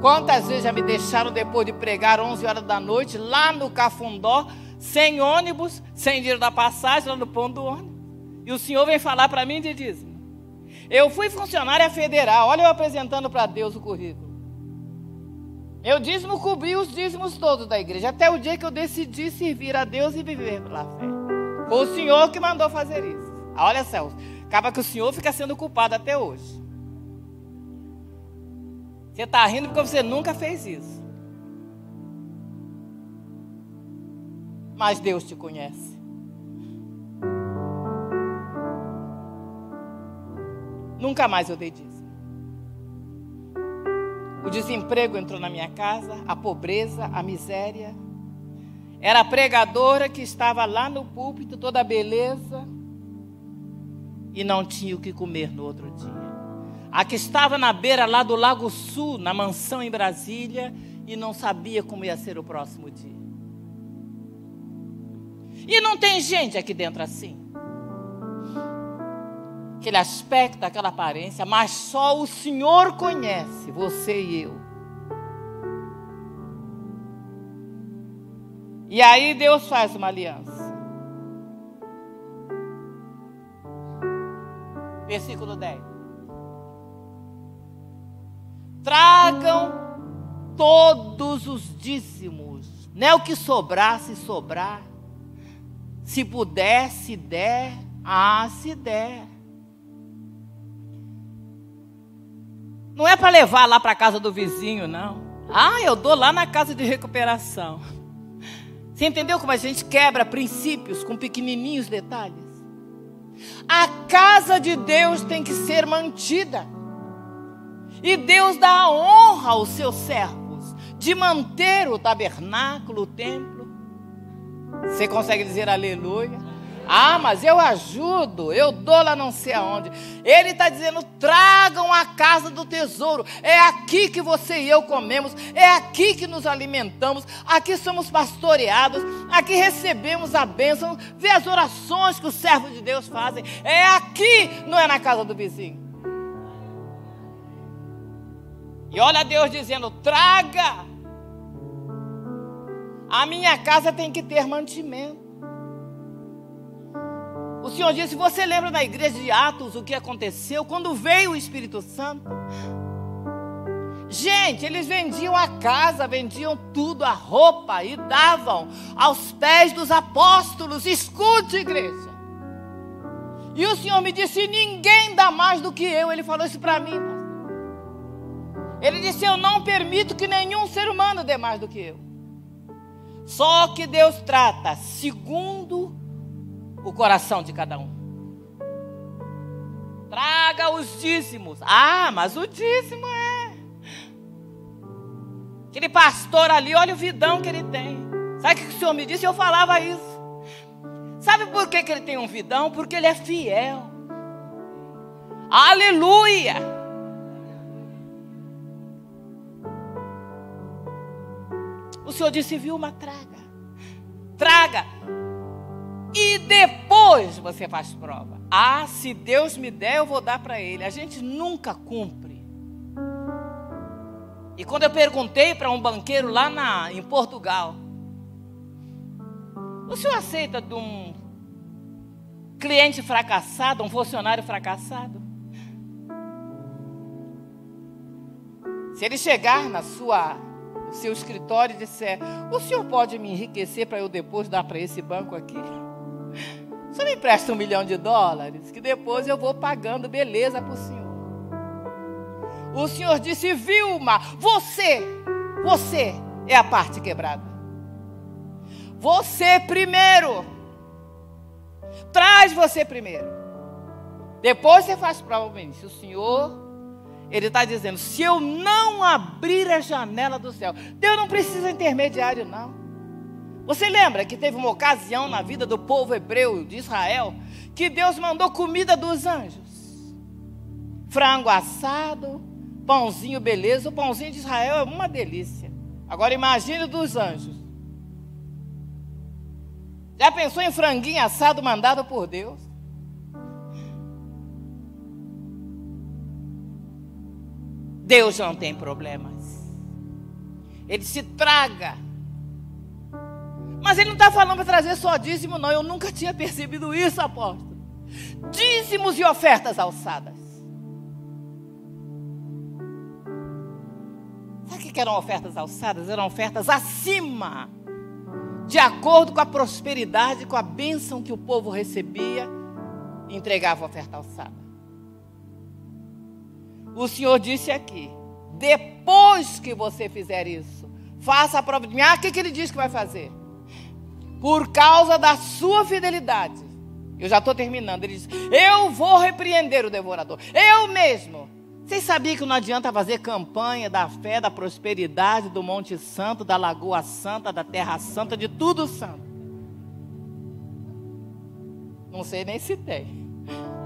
Quantas vezes já me deixaram depois de pregar 11 horas da noite, lá no Cafundó, sem ônibus, sem dinheiro da passagem, lá no ponto do ônibus. E o Senhor vem falar para mim de dízimo. Eu fui funcionária federal, olha eu apresentando para Deus o currículo. Eu dízimo cobri os dízimos todos da igreja, até o dia que eu decidi servir a Deus e viver pela fé. Foi o Senhor que mandou fazer isso. Olha, Celso, Acaba que o senhor fica sendo culpado até hoje. Você está rindo porque você nunca fez isso. Mas Deus te conhece. Nunca mais eu dei disso. O desemprego entrou na minha casa, a pobreza, a miséria. Era a pregadora que estava lá no púlpito, toda a beleza e não tinha o que comer no outro dia. A que estava na beira lá do Lago Sul, na mansão em Brasília, e não sabia como ia ser o próximo dia. E não tem gente aqui dentro assim. Aquele aspecto, aquela aparência, mas só o Senhor conhece, você e eu. E aí Deus faz uma aliança. Versículo 10. Tragam todos os dízimos, não é o que sobrar, se sobrar. Se puder, se der, ah, se der. Não é para levar lá para a casa do vizinho, não. Ah, eu dou lá na casa de recuperação. Você entendeu como a gente quebra princípios com pequenininhos detalhes? A casa de Deus tem que ser mantida. E Deus dá honra aos seus servos de manter o tabernáculo, o templo. Você consegue dizer aleluia? Ah, mas eu ajudo, eu dou lá não sei aonde. Ele está dizendo: tragam a casa do tesouro. É aqui que você e eu comemos, é aqui que nos alimentamos, aqui somos pastoreados, aqui recebemos a bênção. Vê as orações que os servos de Deus fazem. É aqui, não é na casa do vizinho. E olha Deus dizendo: traga A minha casa tem que ter mantimento. O Senhor disse: Você lembra da igreja de Atos o que aconteceu quando veio o Espírito Santo? Gente, eles vendiam a casa, vendiam tudo, a roupa e davam aos pés dos apóstolos. Escute, igreja. E o Senhor me disse: Ninguém dá mais do que eu. Ele falou isso para mim. Ele disse: Eu não permito que nenhum ser humano dê mais do que eu. Só que Deus trata segundo o coração de cada um. Traga os dízimos. Ah, mas o dízimo é. Aquele pastor ali, olha o vidão que ele tem. Sabe o que o Senhor me disse? Eu falava isso. Sabe por que, que ele tem um vidão? Porque ele é fiel. Aleluia! O Senhor disse: Vilma, traga. Traga. E depois você faz prova. Ah, se Deus me der, eu vou dar para ele. A gente nunca cumpre. E quando eu perguntei para um banqueiro lá na, em Portugal, o senhor aceita de um cliente fracassado, um funcionário fracassado? Se ele chegar na sua, seu escritório e disser: O senhor pode me enriquecer para eu depois dar para esse banco aqui? O senhor me empresta um milhão de dólares, que depois eu vou pagando beleza para o senhor. O senhor disse: Vilma, você, você é a parte quebrada. Você primeiro. Traz você primeiro. Depois você faz prova Se o senhor ele está dizendo: se eu não abrir a janela do céu, Deus não precisa intermediário, não. Você lembra que teve uma ocasião na vida do povo hebreu de Israel que Deus mandou comida dos anjos? Frango assado, pãozinho, beleza. O pãozinho de Israel é uma delícia. Agora imagine dos anjos. Já pensou em franguinho assado mandado por Deus? Deus não tem problemas. Ele se traga. Mas ele não está falando para trazer só dízimo, não. Eu nunca tinha percebido isso, apóstolo. Dízimos e ofertas alçadas. Sabe o que eram ofertas alçadas? Eram ofertas acima, de acordo com a prosperidade, com a bênção que o povo recebia, entregava a oferta alçada o Senhor disse aqui: depois que você fizer isso, faça a prova de mim. Ah, o que, que ele diz que vai fazer? Por causa da sua fidelidade. Eu já estou terminando. Ele diz: Eu vou repreender o devorador. Eu mesmo. Vocês sabiam que não adianta fazer campanha da fé, da prosperidade, do Monte Santo, da Lagoa Santa, da Terra Santa, de tudo santo? Não sei nem se tem.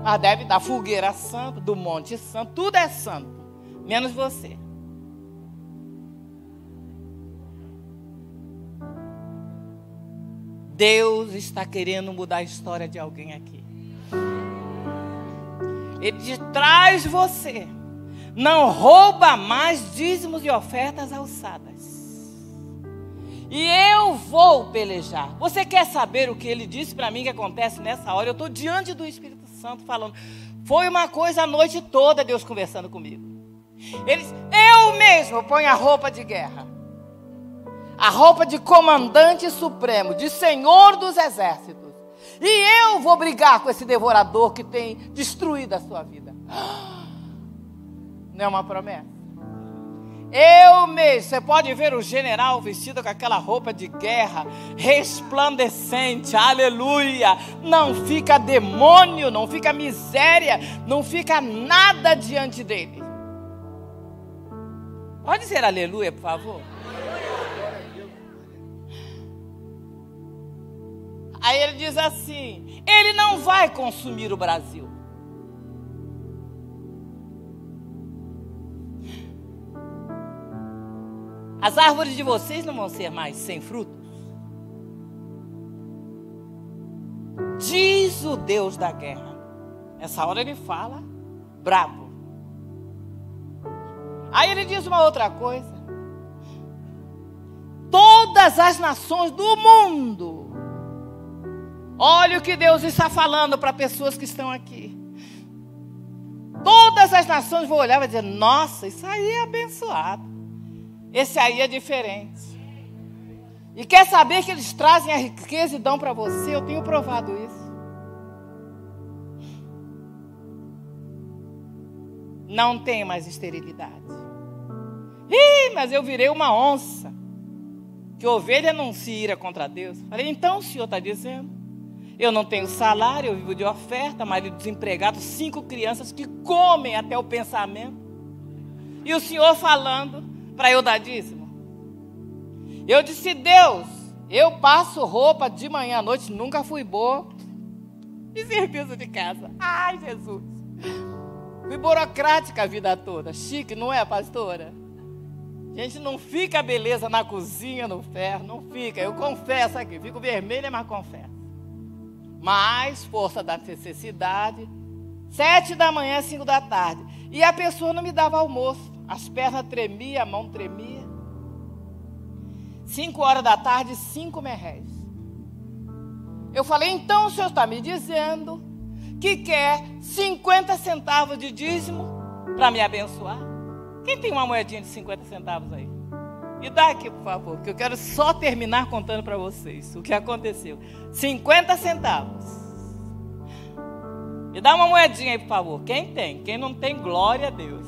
Mas deve da fogueira santa, do monte santo, tudo é santo, menos você. Deus está querendo mudar a história de alguém aqui. Ele diz: traz você, não rouba mais dízimos e ofertas alçadas. E eu vou pelejar. Você quer saber o que ele disse para mim que acontece nessa hora? Eu estou diante do Espírito Santo falando. Foi uma coisa a noite toda Deus conversando comigo. Ele disse, eu mesmo ponho a roupa de guerra. A roupa de comandante supremo, de senhor dos exércitos. E eu vou brigar com esse devorador que tem destruído a sua vida. Não é uma promessa? Eu mesmo, você pode ver o general vestido com aquela roupa de guerra, resplandecente, aleluia. Não fica demônio, não fica miséria, não fica nada diante dele. Pode dizer aleluia, por favor? Aí ele diz assim: ele não vai consumir o Brasil. As árvores de vocês não vão ser mais sem frutos. Diz o Deus da guerra. Nessa hora ele fala brabo. Aí ele diz uma outra coisa. todas as nações do mundo. Olha o que Deus está falando para pessoas que estão aqui. Todas as nações vão olhar e dizer: Nossa, isso aí é abençoado. Esse aí é diferente. E quer saber que eles trazem a riqueza e dão para você? Eu tenho provado isso. Não tem mais esterilidade. Ih, mas eu virei uma onça. Que ovelha não se ira contra Deus. Falei, então o senhor está dizendo. Eu não tenho salário, eu vivo de oferta, marido desempregado, cinco crianças que comem até o pensamento. E o senhor falando para eu dar dízimo. Eu disse, Deus, eu passo roupa de manhã à noite, nunca fui boa. E serviço de casa. Ai, Jesus. Fui burocrática a vida toda. Chique, não é, pastora? A gente não fica beleza na cozinha, no ferro, não fica. Eu confesso aqui, fico vermelha, mas confesso. Mas, força da necessidade, sete da manhã, cinco da tarde. E a pessoa não me dava almoço. As pernas tremiam, a mão tremia. Cinco horas da tarde, cinco merréis. Eu falei, então o senhor está me dizendo que quer 50 centavos de dízimo para me abençoar? Quem tem uma moedinha de 50 centavos aí? Me dá aqui, por favor, que eu quero só terminar contando para vocês o que aconteceu. 50 centavos. Me dá uma moedinha aí, por favor. Quem tem? Quem não tem, glória a Deus.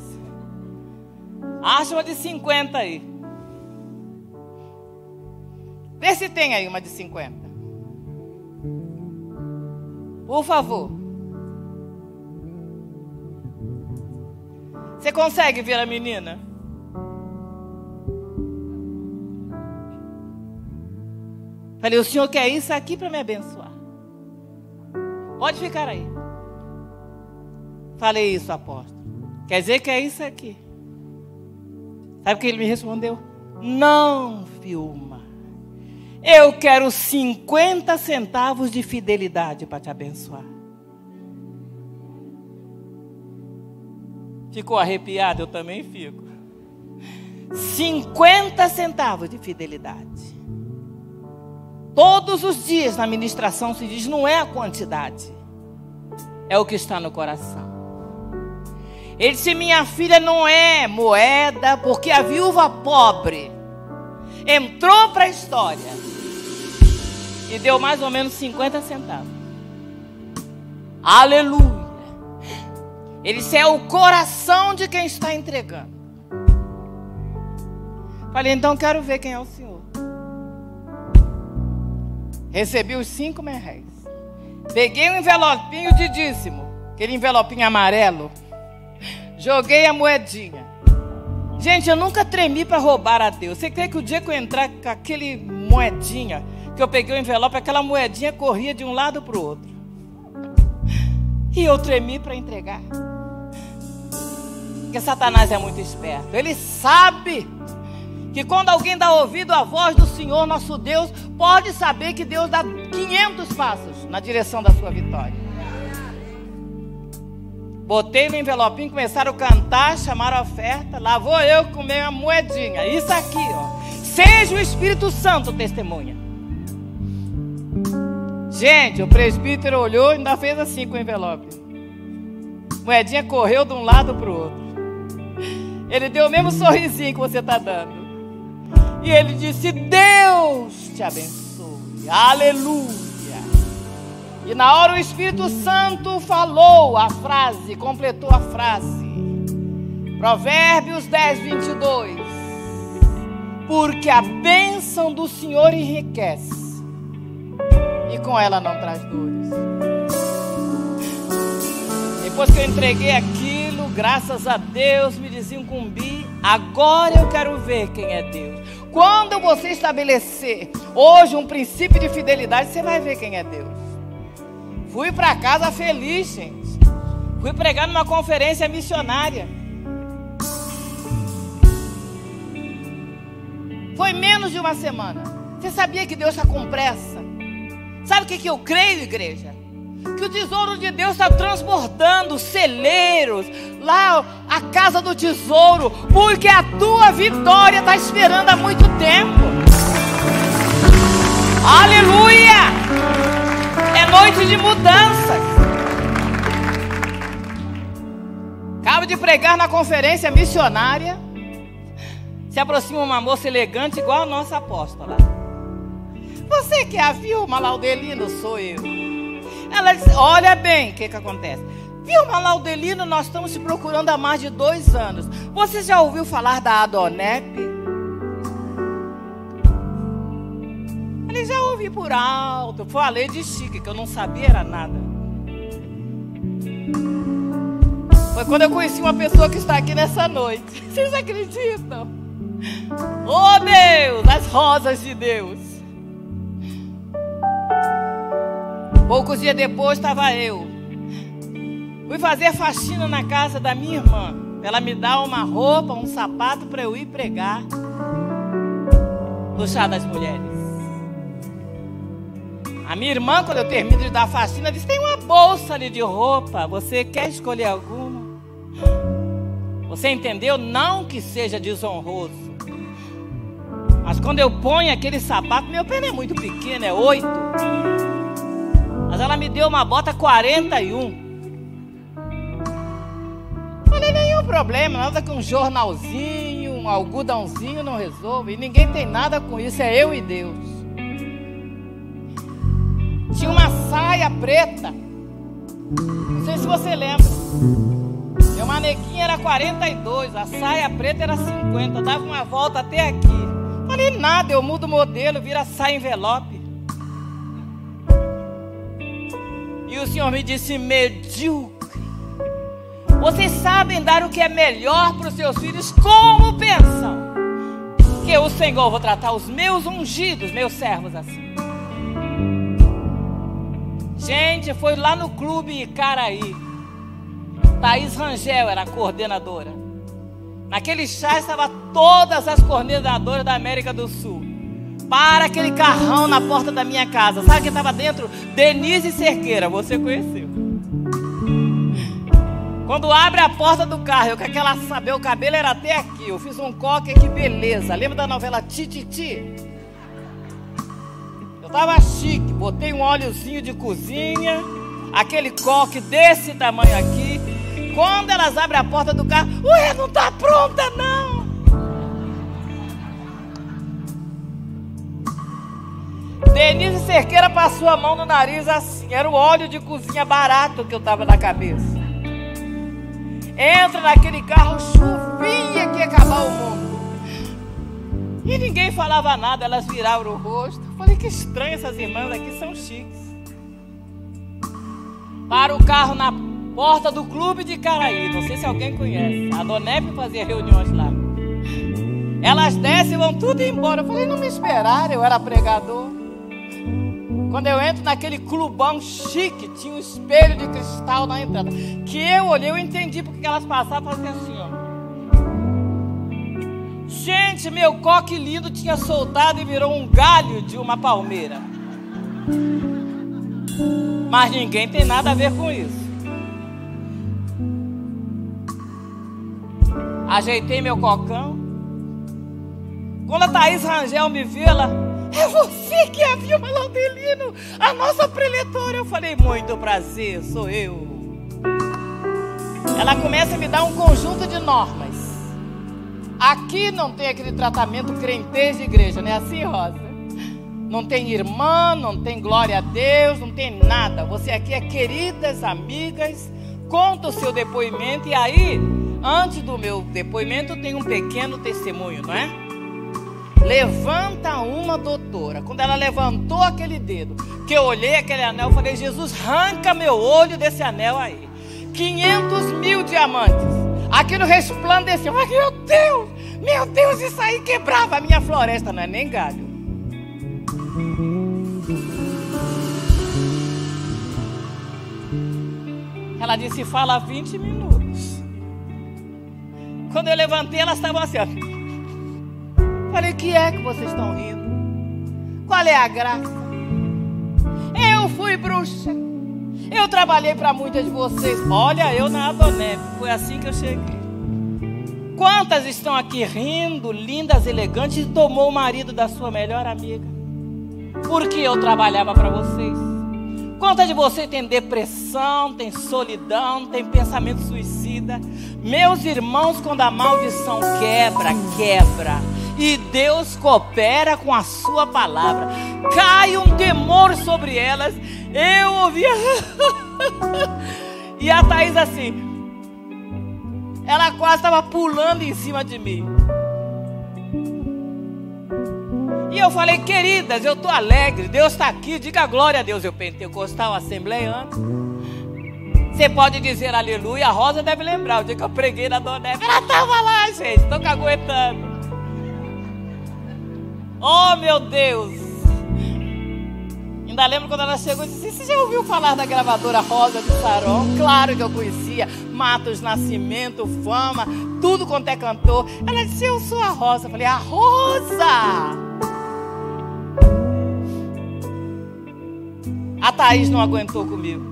Acha uma de 50 aí. Vê se tem aí uma de 50. Por favor. Você consegue ver a menina? Falei, o senhor quer isso aqui para me abençoar. Pode ficar aí. Falei isso, apóstolo. Quer dizer que é isso aqui. Sabe o que ele me respondeu? Não, Vilma. Eu quero 50 centavos de fidelidade para te abençoar. Ficou arrepiado? Eu também fico. 50 centavos de fidelidade. Todos os dias na ministração se diz: não é a quantidade, é o que está no coração. Ele disse: Minha filha não é moeda, porque a viúva pobre entrou para a história e deu mais ou menos 50 centavos. Aleluia. Ele disse: é o coração de quem está entregando. Falei, então quero ver quem é o Senhor. Recebi os cinco merréis. Peguei um envelopinho de dízimo, aquele envelopinho amarelo. Joguei a moedinha. Gente, eu nunca tremi para roubar a Deus. Você crê que o dia que eu entrar com aquele moedinha, que eu peguei o envelope, aquela moedinha corria de um lado para o outro. E eu tremi para entregar. Porque Satanás é muito esperto. Ele sabe que quando alguém dá ouvido à voz do Senhor, nosso Deus, pode saber que Deus dá 500 passos na direção da sua vitória. Botei no envelopinho, começaram a cantar, chamaram a oferta. Lá vou eu comer uma moedinha. Isso aqui, ó. Seja o Espírito Santo testemunha. Gente, o presbítero olhou e ainda fez assim com o envelope. Moedinha correu de um lado para o outro. Ele deu o mesmo sorrisinho que você está dando. E ele disse: Deus te abençoe. Aleluia. E na hora o Espírito Santo falou a frase, completou a frase. Provérbios 10, 22. Porque a bênção do Senhor enriquece e com ela não traz dores. Depois que eu entreguei aquilo, graças a Deus, me desencumbi. Agora eu quero ver quem é Deus. Quando você estabelecer hoje um princípio de fidelidade, você vai ver quem é Deus. Fui para casa feliz, gente. Fui pregar numa conferência missionária. Foi menos de uma semana. Você sabia que Deus está com pressa? Sabe o que, que eu creio, igreja? Que o tesouro de Deus está transbordando celeiros, lá a casa do tesouro, porque a tua vitória está esperando há muito tempo. Aleluia! Noite de mudanças. Acabo de pregar na conferência missionária. Se aproxima uma moça elegante igual a nossa apóstola. Você que é a Vilma Laudelino, sou eu. Ela disse: Olha bem o que, que acontece. Vilma Laudelino, nós estamos te procurando há mais de dois anos. Você já ouviu falar da Adonep? Já ouvi por alto. Falei de chique, que eu não sabia era nada. Foi quando eu conheci uma pessoa que está aqui nessa noite. Vocês acreditam? Oh Deus, as rosas de Deus. Poucos dias depois estava eu. Fui fazer faxina na casa da minha irmã. Ela me dá uma roupa, um sapato para eu ir pregar no chá das mulheres. A minha irmã, quando eu termino de dar faxina, disse: tem uma bolsa ali de roupa. Você quer escolher alguma? Você entendeu? Não que seja desonroso. Mas quando eu ponho aquele sapato, meu pé não é muito pequeno, é oito. Mas ela me deu uma bota 41. Falei, nenhum problema, nada com um jornalzinho, um algodãozinho não resolve. E ninguém tem nada com isso, é eu e Deus. Tinha uma saia preta. Não sei se você lembra. Meu manequim era 42, a saia preta era 50. Dava uma volta até aqui. Falei nada, eu mudo o modelo, vira saia envelope. E o Senhor me disse: medíocre. Vocês sabem dar o que é melhor para os seus filhos? Como pensam? Que o Senhor vou tratar os meus ungidos, meus servos assim. Gente, foi lá no clube Icaraí. Thaís Rangel era a coordenadora. Naquele chá estava todas as coordenadoras da América do Sul. Para aquele carrão na porta da minha casa. Sabe quem estava dentro? Denise Cerqueira, você conheceu. Quando abre a porta do carro, eu com aquela saber, o cabelo era até aqui. Eu fiz um coque, que beleza. Lembra da novela Tititi? Tava chique, botei um óleozinho de cozinha, aquele coque desse tamanho aqui. Quando elas abrem a porta do carro, ué, não tá pronta não. Denise Cerqueira passou a mão no nariz assim, era o óleo de cozinha barato que eu tava na cabeça. Entra naquele carro, chuvinha que ia acabar o mundo. E ninguém falava nada, elas viravam o rosto. Falei que estranho, essas irmãs aqui são chiques. Para o carro na porta do clube de Caraí. Não sei se alguém conhece. A Donep fazia reuniões lá. Elas descem e vão tudo embora. Eu falei, não me esperaram, eu era pregador. Quando eu entro naquele clubão chique, tinha um espelho de cristal na entrada. Que eu olhei, eu entendi porque elas passavam e assim, ó. Gente, meu coque lindo tinha soltado e virou um galho de uma palmeira. Mas ninguém tem nada a ver com isso. Ajeitei meu cocão. Quando a Thaís Rangel me viu, ela. É você que é Vilma Laudelino, a nossa preletora. Eu falei, muito prazer, sou eu. Ela começa a me dar um conjunto de normas. Aqui não tem aquele tratamento crentez de igreja, não é assim, Rosa? Não tem irmã, não tem glória a Deus, não tem nada. Você aqui é queridas amigas, conta o seu depoimento e aí, antes do meu depoimento, tem um pequeno testemunho, não é? Levanta uma doutora. Quando ela levantou aquele dedo, que eu olhei aquele anel, falei: Jesus, arranca meu olho desse anel aí. 500 mil diamantes. Aquilo resplandeceu. Mas, meu Deus, meu Deus, isso aí quebrava a minha floresta, não é nem galho. Ela disse: fala 20 minutos. Quando eu levantei, elas estavam assim. Ó. Falei: que é que vocês estão rindo? Qual é a graça? Eu fui bruxa. Eu trabalhei para muitas de vocês. Olha, eu na Adonep. Foi assim que eu cheguei. Quantas estão aqui rindo, lindas, elegantes, e tomou o marido da sua melhor amiga? porque eu trabalhava para vocês. Quantas de vocês tem depressão, tem solidão, tem pensamento suicida? Meus irmãos, quando a maldição quebra, quebra. E Deus coopera com a sua palavra. Cai um temor sobre elas. Eu ouvia. e a Thaís assim. Ela quase estava pulando em cima de mim. E eu falei, queridas, eu estou alegre, Deus está aqui, diga glória a Deus. Eu pentecostal, assembleiano. Você pode dizer aleluia, a Rosa deve lembrar, o dia que eu preguei na Dona Eva, ela estava lá, gente, estou caguetando. Oh, meu Deus. Ainda lembro quando ela chegou e disse: Você já ouviu falar da gravadora Rosa de Saron? Claro que eu conhecia. Matos Nascimento, Fama, tudo quanto é cantor. Ela disse: Eu sou a Rosa. Eu falei: A Rosa! A Thaís não aguentou comigo.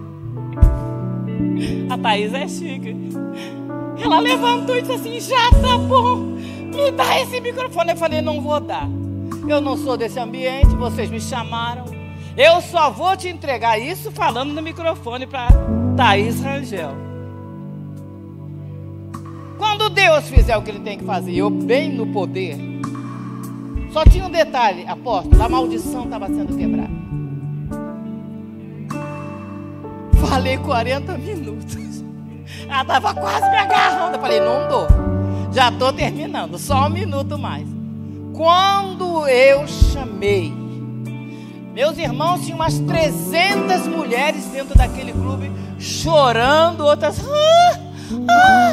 A Thaís é chique. Ela levantou e disse assim: já tá bom, me dá esse microfone. Eu falei: não vou dar. Eu não sou desse ambiente, vocês me chamaram. Eu só vou te entregar isso falando no microfone para Thaís Rangel. Quando Deus fizer o que ele tem que fazer, eu bem no poder. Só tinha um detalhe, apóstolo, a maldição estava sendo quebrada. Falei 40 minutos. Ela estava quase me agarrando. Eu falei, não dou. Já estou terminando, só um minuto mais. Quando eu chamei, meus irmãos tinham umas 300 mulheres dentro daquele clube, chorando, outras. Ah, ah,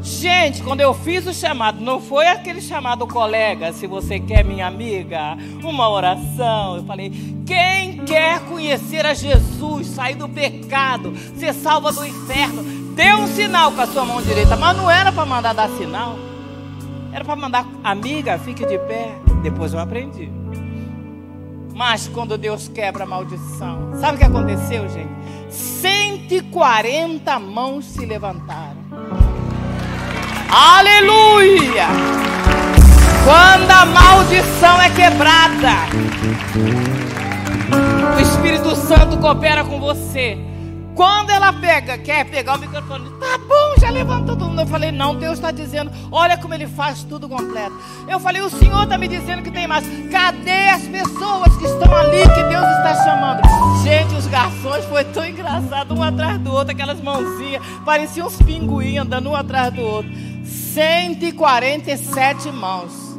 Gente, quando eu fiz o chamado, não foi aquele chamado colega, se você quer minha amiga, uma oração. Eu falei: quem quer conhecer a Jesus, sair do pecado, ser salva do inferno, dê um sinal com a sua mão direita. Mas não era para mandar dar sinal, era para mandar, amiga, fique de pé. Depois eu aprendi. Mas quando Deus quebra a maldição, sabe o que aconteceu, gente? 140 mãos se levantaram. Aleluia! Quando a maldição é quebrada, o Espírito Santo coopera com você. Quando ela pega, quer pegar o microfone, tá bom, já levantou todo mundo. Eu falei, não, Deus está dizendo, olha como ele faz tudo completo. Eu falei, o Senhor está me dizendo que tem mais. Cadê as pessoas que estão ali que Deus está chamando? Gente, os garçons foi tão engraçado, um atrás do outro, aquelas mãozinhas, pareciam uns pinguins andando um atrás do outro. 147 mãos.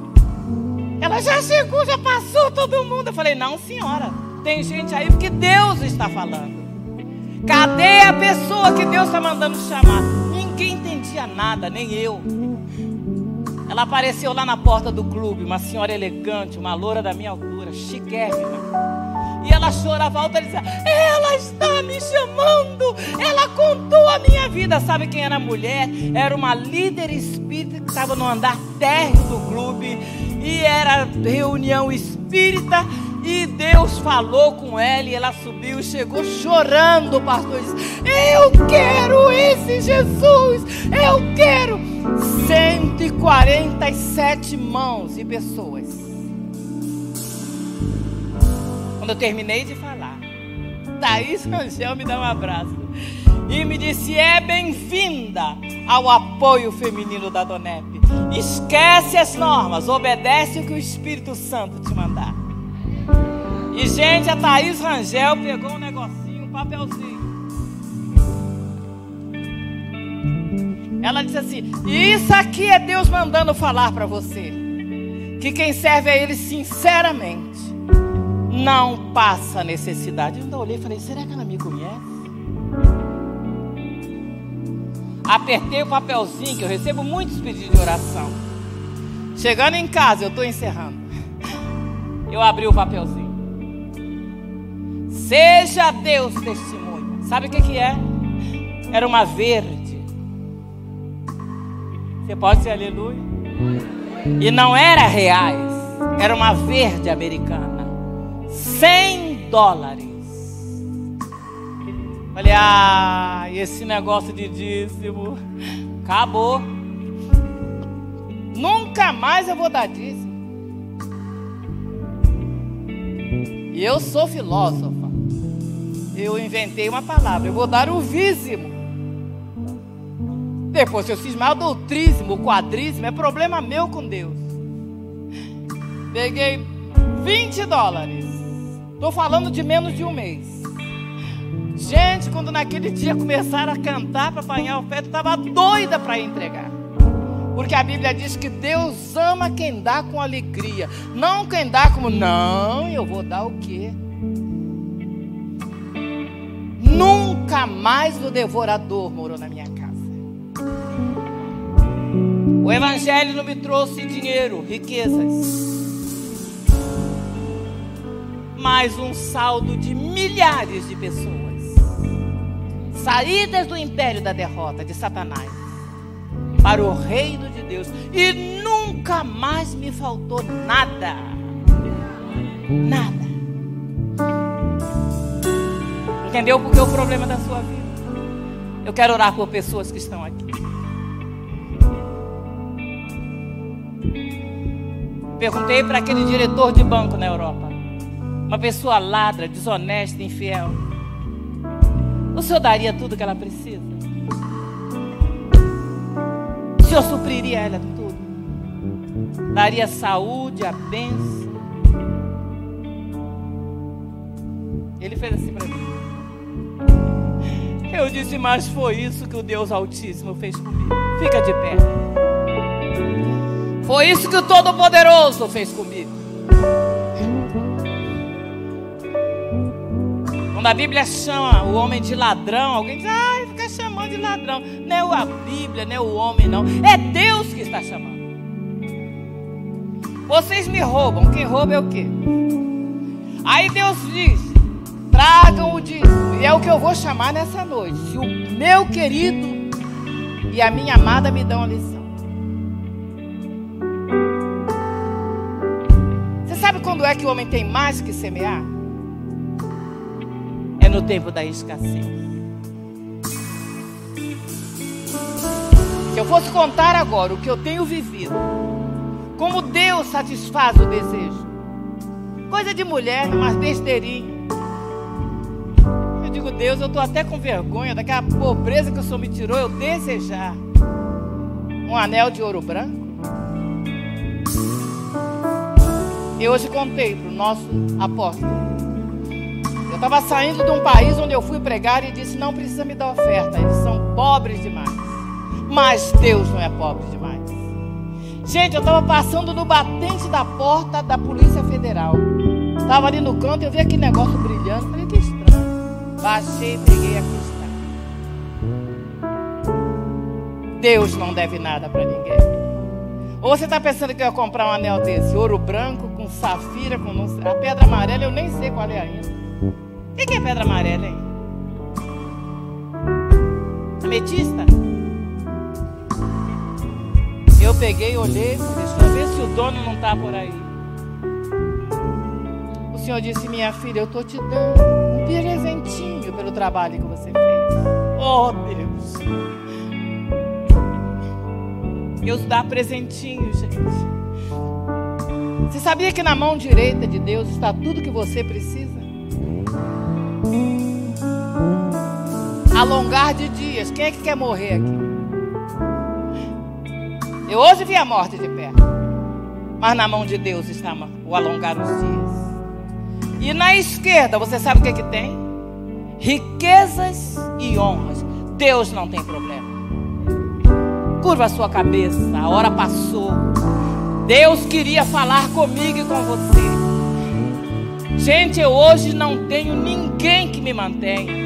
Ela já chegou, já passou todo mundo. Eu falei, não, senhora, tem gente aí porque Deus está falando. Cadê a pessoa que Deus está mandando chamar? Ninguém entendia nada, nem eu. Ela apareceu lá na porta do clube, uma senhora elegante, uma loura da minha altura, chiquérrima. E ela chorava alto, ela dizia: Ela está me chamando, ela contou a minha vida. Sabe quem era a mulher? Era uma líder espírita que estava no andar térreo do clube. E era reunião espírita. E Deus falou com ela e ela subiu e chegou chorando. Pastor disse: Eu quero esse Jesus, eu quero. 147 mãos e pessoas quando eu terminei de falar, Thaís Rangel me dá um abraço e me disse: É bem-vinda ao apoio feminino da Donep. Esquece as normas, obedece o que o Espírito Santo te mandar. E, gente, a Thaís Rangel pegou um negocinho, um papelzinho. Ela disse assim: Isso aqui é Deus mandando falar para você. Que quem serve a Ele sinceramente não passa necessidade. Eu ainda olhei e falei: será que ela me conhece? Apertei o papelzinho, que eu recebo muitos pedidos de oração. Chegando em casa, eu estou encerrando. Eu abri o papelzinho. Seja Deus testemunha. Sabe o que, que é? Era uma verde. Você pode ser aleluia? E não era reais. Era uma verde americana. 100 dólares. Falei, ah, esse negócio de dízimo acabou. Nunca mais eu vou dar dízimo. E eu sou filósofa. Eu inventei uma palavra. Eu vou dar o vízimo. Depois, se eu cismar o doutríssimo, o quadríssimo, é problema meu com Deus. Peguei 20 dólares. Estou falando de menos de um mês. Gente, quando naquele dia começaram a cantar para apanhar o pé, eu estava doida para entregar. Porque a Bíblia diz que Deus ama quem dá com alegria, não quem dá como não, eu vou dar o quê? Nunca mais o devorador morou na minha casa. O evangelho não me trouxe dinheiro, riquezas. Mas um saldo de milhares de pessoas saídas do império da derrota de Satanás para o reino de Deus e nunca mais me faltou nada. Nada. Entendeu? Porque o problema da sua vida. Eu quero orar por pessoas que estão aqui. Perguntei para aquele diretor de banco na Europa. Uma pessoa ladra, desonesta, infiel. O senhor daria tudo que ela precisa? O senhor supriria ela tudo? Daria saúde, a bênção? Ele fez assim para mim. Eu disse, mas foi isso que o Deus Altíssimo fez comigo. Fica de pé. Foi isso que o Todo-Poderoso fez comigo. Quando a Bíblia chama o homem de ladrão, alguém diz, ai, fica chamando de ladrão. Não é a Bíblia, não é o homem, não. É Deus que está chamando. Vocês me roubam, quem rouba é o quê? Aí Deus diz: tragam o dízimo. E é o que eu vou chamar nessa noite. Se o meu querido e a minha amada me dão a lição. Você sabe quando é que o homem tem mais que semear? É no tempo da escassez. Se eu fosse contar agora o que eu tenho vivido, como Deus satisfaz o desejo. Coisa de mulher, umas besteirinhas digo, Deus, eu estou até com vergonha daquela pobreza que o Senhor me tirou, eu desejar um anel de ouro branco. E hoje contei para o nosso apóstolo. Eu estava saindo de um país onde eu fui pregar e disse: Não precisa me dar oferta, eles são pobres demais. Mas Deus não é pobre demais. Gente, eu estava passando no batente da porta da Polícia Federal. Estava ali no canto, eu vi aquele negócio brilhando. Falei, que. Baixei, peguei aqui está. Deus não deve nada para ninguém. Ou você está pensando que eu ia comprar um anel desse, ouro branco, com safira, com a pedra amarela, eu nem sei qual é ainda. O que é pedra amarela, hein? Ametista? Eu peguei, olhei, deixa eu ver se o dono não está por aí. O Senhor disse, minha filha, eu estou te dando presentinho pelo trabalho que você fez. Oh, Deus. Deus dá presentinho, gente. Você sabia que na mão direita de Deus está tudo que você precisa? Alongar de dias. Quem é que quer morrer aqui? Eu hoje vi a morte de perto. Mas na mão de Deus está o alongar os dias. E na esquerda, você sabe o que, é que tem? Riquezas e honras. Deus não tem problema. Curva a sua cabeça, a hora passou. Deus queria falar comigo e com você. Gente, eu hoje não tenho ninguém que me mantenha.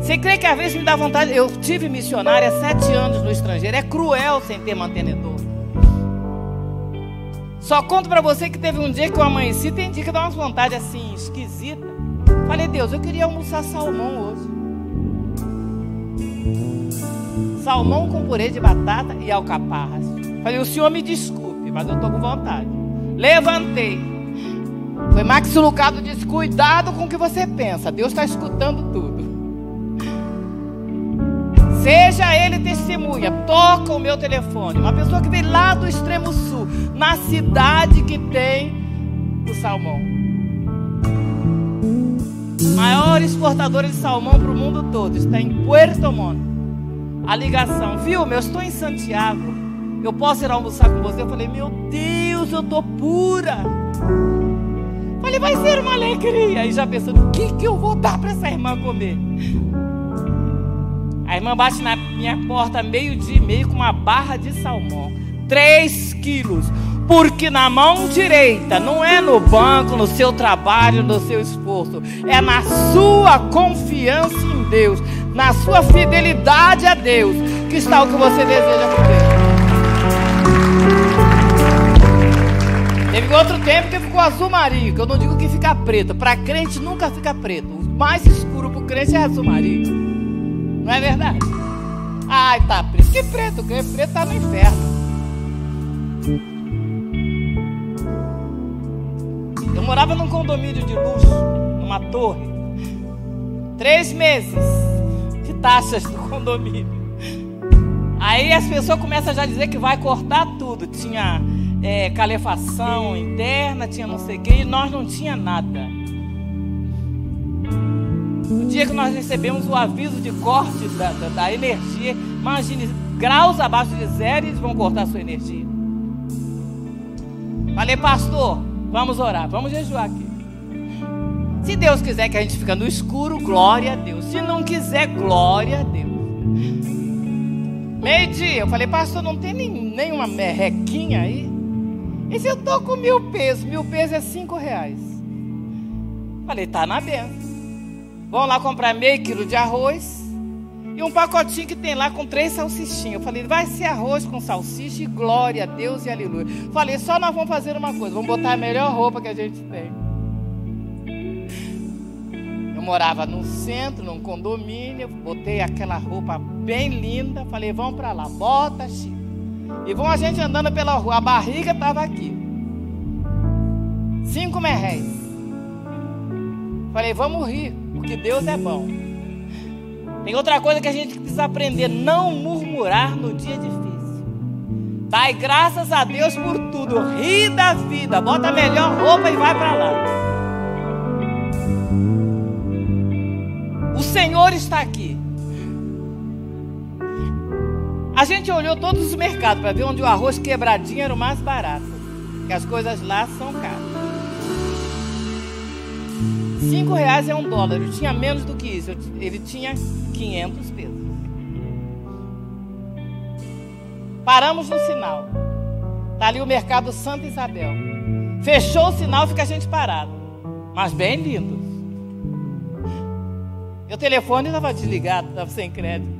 Você crê que às vezes me dá vontade? Eu tive missionária sete anos no estrangeiro. É cruel sem ter mantenedor. Só conto para você que teve um dia que eu amanheci, tem dia que dá umas vontades assim, esquisita. Falei, Deus, eu queria almoçar salmão hoje. Salmão com purê de batata e alcaparras. Falei, o senhor me desculpe, mas eu estou com vontade. Levantei. Foi Max Lucado disse: Cuidado com o que você pensa. Deus está escutando tudo. Seja ele testemunha, toca o meu telefone. Uma pessoa que vem lá do extremo sul, na cidade que tem o salmão. Maior exportadora de salmão para o mundo todo. Está em Puerto Montt. A ligação, viu? Eu estou em Santiago. Eu posso ir almoçar com você? Eu falei, meu Deus, eu tô pura. Falei, vai ser uma alegria. Aí já pensando, o que, que eu vou dar para essa irmã comer? A irmã bate na minha porta meio-dia e meio com uma barra de salmão. Três quilos. Porque na mão direita não é no banco, no seu trabalho, no seu esforço, é na sua confiança em Deus, na sua fidelidade a Deus, que está o que você deseja por Deus. Teve outro tempo que ficou azul marinho, que eu não digo que fica preto. Para crente nunca fica preto. O mais escuro para o crente é azul marinho. Não é verdade? Ai, tá preto. Que preto? Que preto tá no inferno. Eu morava num condomínio de luxo, numa torre. Três meses de taxas do condomínio. Aí as pessoas começam já a dizer que vai cortar tudo. Tinha é, calefação interna, tinha não sei o quê, e nós não tinha nada. No dia que nós recebemos o aviso de corte da, da, da energia, imagine, graus abaixo de zero, eles vão cortar a sua energia. Falei, pastor, Vamos orar, vamos jejuar aqui. Se Deus quiser que a gente fique no escuro, glória a Deus. Se não quiser, glória a Deus. Meio dia, eu falei, pastor, não tem nem, nenhuma merrequinha aí? E se eu tô com mil pesos? Mil pesos é cinco reais. Falei, tá na benção. Vamos lá comprar meio quilo de arroz e um pacotinho que tem lá com três salsichinhas. Eu falei, vai ser arroz com salsicha e glória a Deus e aleluia. Falei, só nós vamos fazer uma coisa, vamos botar a melhor roupa que a gente tem. Eu morava no centro, num condomínio, botei aquela roupa bem linda. Falei, vamos para lá, bota, Chico. E vão a gente andando pela rua, a barriga estava aqui. Cinco merréis. Falei, vamos rir, porque Deus é bom. Tem outra coisa que a gente precisa aprender: não murmurar no dia difícil. Dai graças a Deus por tudo. Ri da vida. Bota a melhor roupa e vai para lá. O Senhor está aqui. A gente olhou todos os mercados para ver onde o arroz quebradinho era o mais barato. Que as coisas lá são caras. Cinco reais é um dólar. Eu tinha menos do que isso. Ele tinha 500 pesos. Paramos no sinal. Está ali o mercado Santa Isabel. Fechou o sinal, fica a gente parado. Mas bem lindo. Meu telefone estava desligado, estava sem crédito.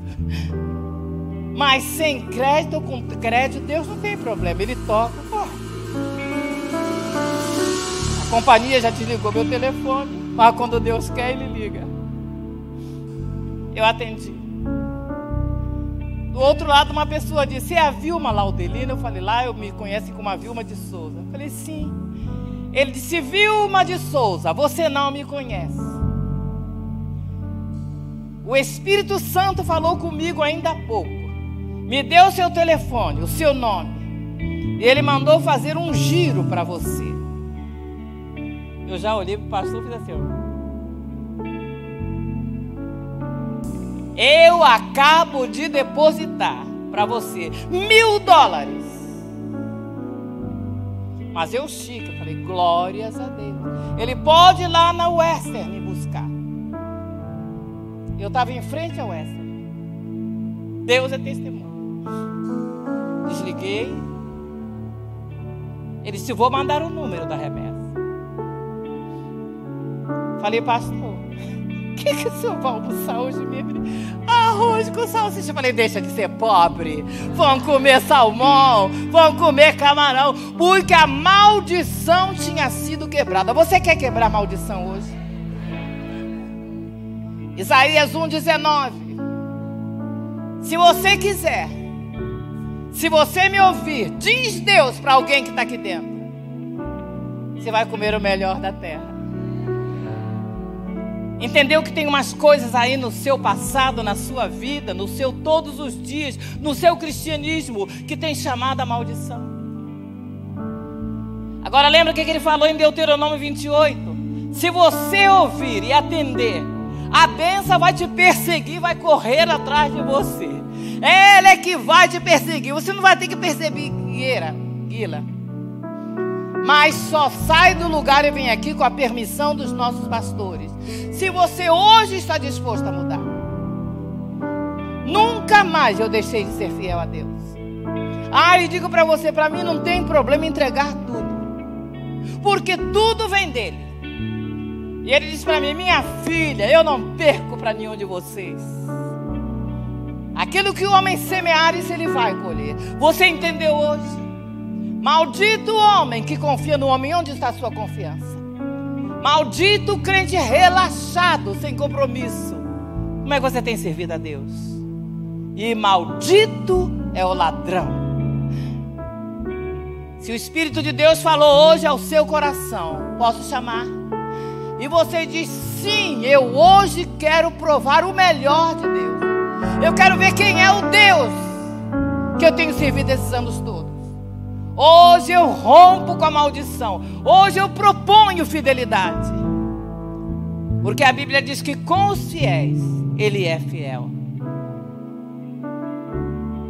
Mas sem crédito ou com crédito, Deus não tem problema. Ele toca, A companhia já desligou meu telefone. Mas quando Deus quer, Ele liga. Eu atendi. Do outro lado, uma pessoa disse: É a Vilma Laudelina? Eu falei: Lá eu me conhecem como a Vilma de Souza. Eu falei: Sim. Ele disse: Vilma de Souza, você não me conhece. O Espírito Santo falou comigo ainda há pouco. Me deu o seu telefone, o seu nome. E ele mandou fazer um giro para você. Eu já olhei para o pastor e fiz assim: Eu acabo de depositar para você mil dólares. Mas eu chico, eu falei, glórias a Deus. Ele pode ir lá na Western me buscar. Eu estava em frente à Western. Deus é testemunho. Desliguei. Ele disse, vou mandar o número da remessa. Falei, pastor, o que, que o senhor vai almoçar hoje, minha Arroz com salsicha. Eu falei, deixa de ser pobre. Vão comer salmão, vão comer camarão. Porque a maldição tinha sido quebrada. Você quer quebrar a maldição hoje? Isaías 1,19. Se você quiser, se você me ouvir, diz Deus para alguém que está aqui dentro: você vai comer o melhor da terra. Entendeu que tem umas coisas aí no seu passado, na sua vida, no seu todos os dias, no seu cristianismo, que tem chamado a maldição. Agora lembra o que ele falou em Deuteronômio 28? Se você ouvir e atender, a benção vai te perseguir, vai correr atrás de você. Ela é que vai te perseguir. Você não vai ter que perceber guila, guila. Mas só sai do lugar e vem aqui com a permissão dos nossos pastores. Se você hoje está disposto a mudar. Nunca mais eu deixei de ser fiel a Deus. Ah, e digo para você, para mim não tem problema entregar tudo. Porque tudo vem dele. E ele disse para mim: Minha filha, eu não perco para nenhum de vocês. Aquilo que o homem semear, isso ele vai colher. Você entendeu hoje? Maldito o homem que confia no homem. Onde está a sua confiança? Maldito o crente relaxado, sem compromisso. Como é que você tem servido a Deus? E maldito é o ladrão. Se o Espírito de Deus falou hoje ao seu coração, posso chamar? E você diz: sim, eu hoje quero provar o melhor de Deus. Eu quero ver quem é o Deus que eu tenho servido esses anos todos. Hoje eu rompo com a maldição. Hoje eu proponho fidelidade. Porque a Bíblia diz que com os fiéis ele é fiel.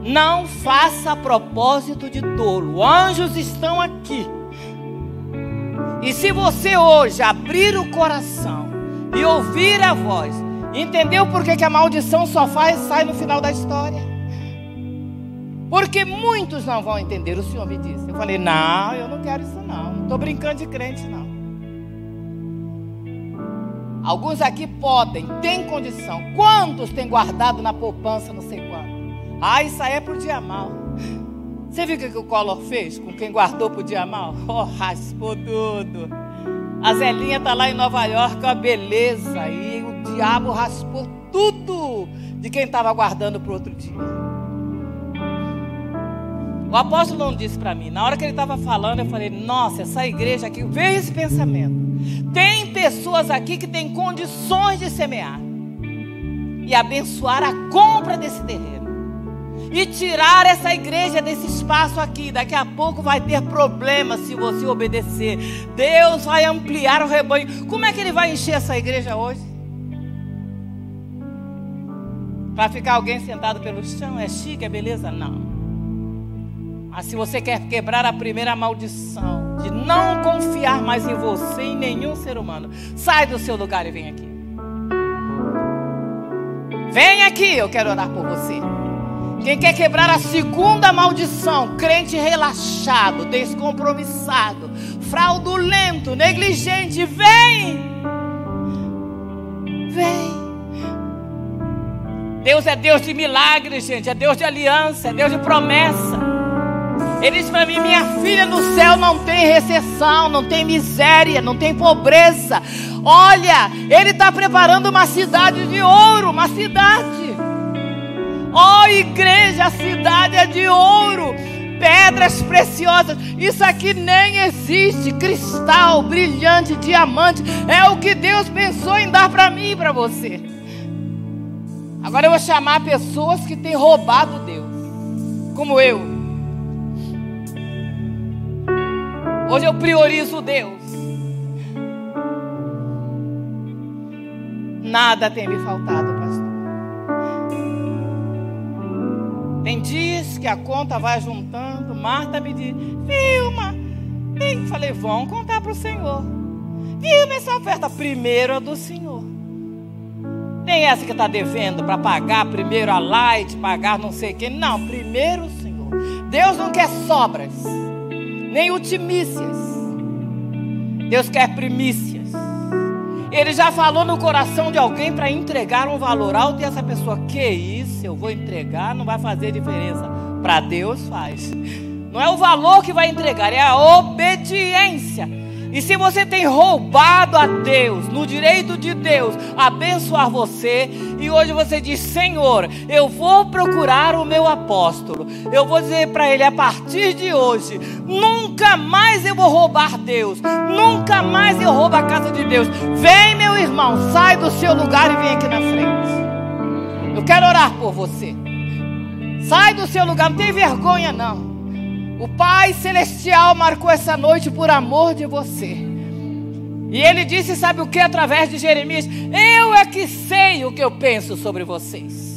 Não faça propósito de tolo. Anjos estão aqui. E se você hoje abrir o coração e ouvir a voz, entendeu por que, que a maldição só faz, sai no final da história? Porque muitos não vão entender. O Senhor me disse. Eu falei, não, eu não quero isso não. Não estou brincando de crente, não. Alguns aqui podem, têm condição. Quantos têm guardado na poupança, não sei quanto? Ah, isso aí é pro dia mal. Você viu o que o Collor fez com quem guardou pro dia mal? Oh, raspou tudo. A Zelinha tá lá em Nova York, a beleza. E o diabo raspou tudo de quem estava guardando para outro dia. O apóstolo não disse para mim. Na hora que ele estava falando, eu falei: Nossa, essa igreja aqui, veja esse pensamento. Tem pessoas aqui que têm condições de semear e abençoar a compra desse terreno e tirar essa igreja desse espaço aqui. Daqui a pouco vai ter problema se você obedecer. Deus vai ampliar o rebanho. Como é que ele vai encher essa igreja hoje? Para ficar alguém sentado pelo chão? É chique, é beleza? Não. Mas se você quer quebrar a primeira maldição de não confiar mais em você e em nenhum ser humano, sai do seu lugar e vem aqui. Vem aqui, eu quero orar por você. Quem quer quebrar a segunda maldição, crente relaxado, descompromissado, fraudulento, negligente, vem! Vem! Deus é Deus de milagres, gente, é Deus de aliança, é Deus de promessa. Ele disse para mim: minha filha no céu não tem recessão, não tem miséria, não tem pobreza. Olha, Ele está preparando uma cidade de ouro, uma cidade. Ó oh, igreja, a cidade é de ouro, pedras preciosas. Isso aqui nem existe. Cristal, brilhante, diamante. É o que Deus pensou em dar para mim e para você. Agora eu vou chamar pessoas que têm roubado Deus, como eu. Hoje eu priorizo Deus. Nada tem me faltado, pastor. Tem dias que a conta vai juntando. Marta me diz: Vilma, tem. Falei: vão contar para o Senhor. Vilma, essa oferta primeiro é do Senhor. Tem essa que está devendo para pagar primeiro a light, pagar não sei quem. Não, primeiro o Senhor. Deus não quer sobras, nem utimícias. Deus quer primícias. Ele já falou no coração de alguém para entregar um valor alto e essa pessoa, que isso, eu vou entregar, não vai fazer diferença. Para Deus faz. Não é o valor que vai entregar, é a obediência. E se você tem roubado a Deus, no direito de Deus, abençoar você, e hoje você diz: Senhor, eu vou procurar o meu apóstolo, eu vou dizer para ele: a partir de hoje, nunca mais eu vou roubar Deus, nunca mais eu roubo a casa de Deus. Vem, meu irmão, sai do seu lugar e vem aqui na frente. Eu quero orar por você. Sai do seu lugar, não tem vergonha não. O Pai Celestial marcou essa noite por amor de você. E ele disse: Sabe o que? Através de Jeremias: Eu é que sei o que eu penso sobre vocês.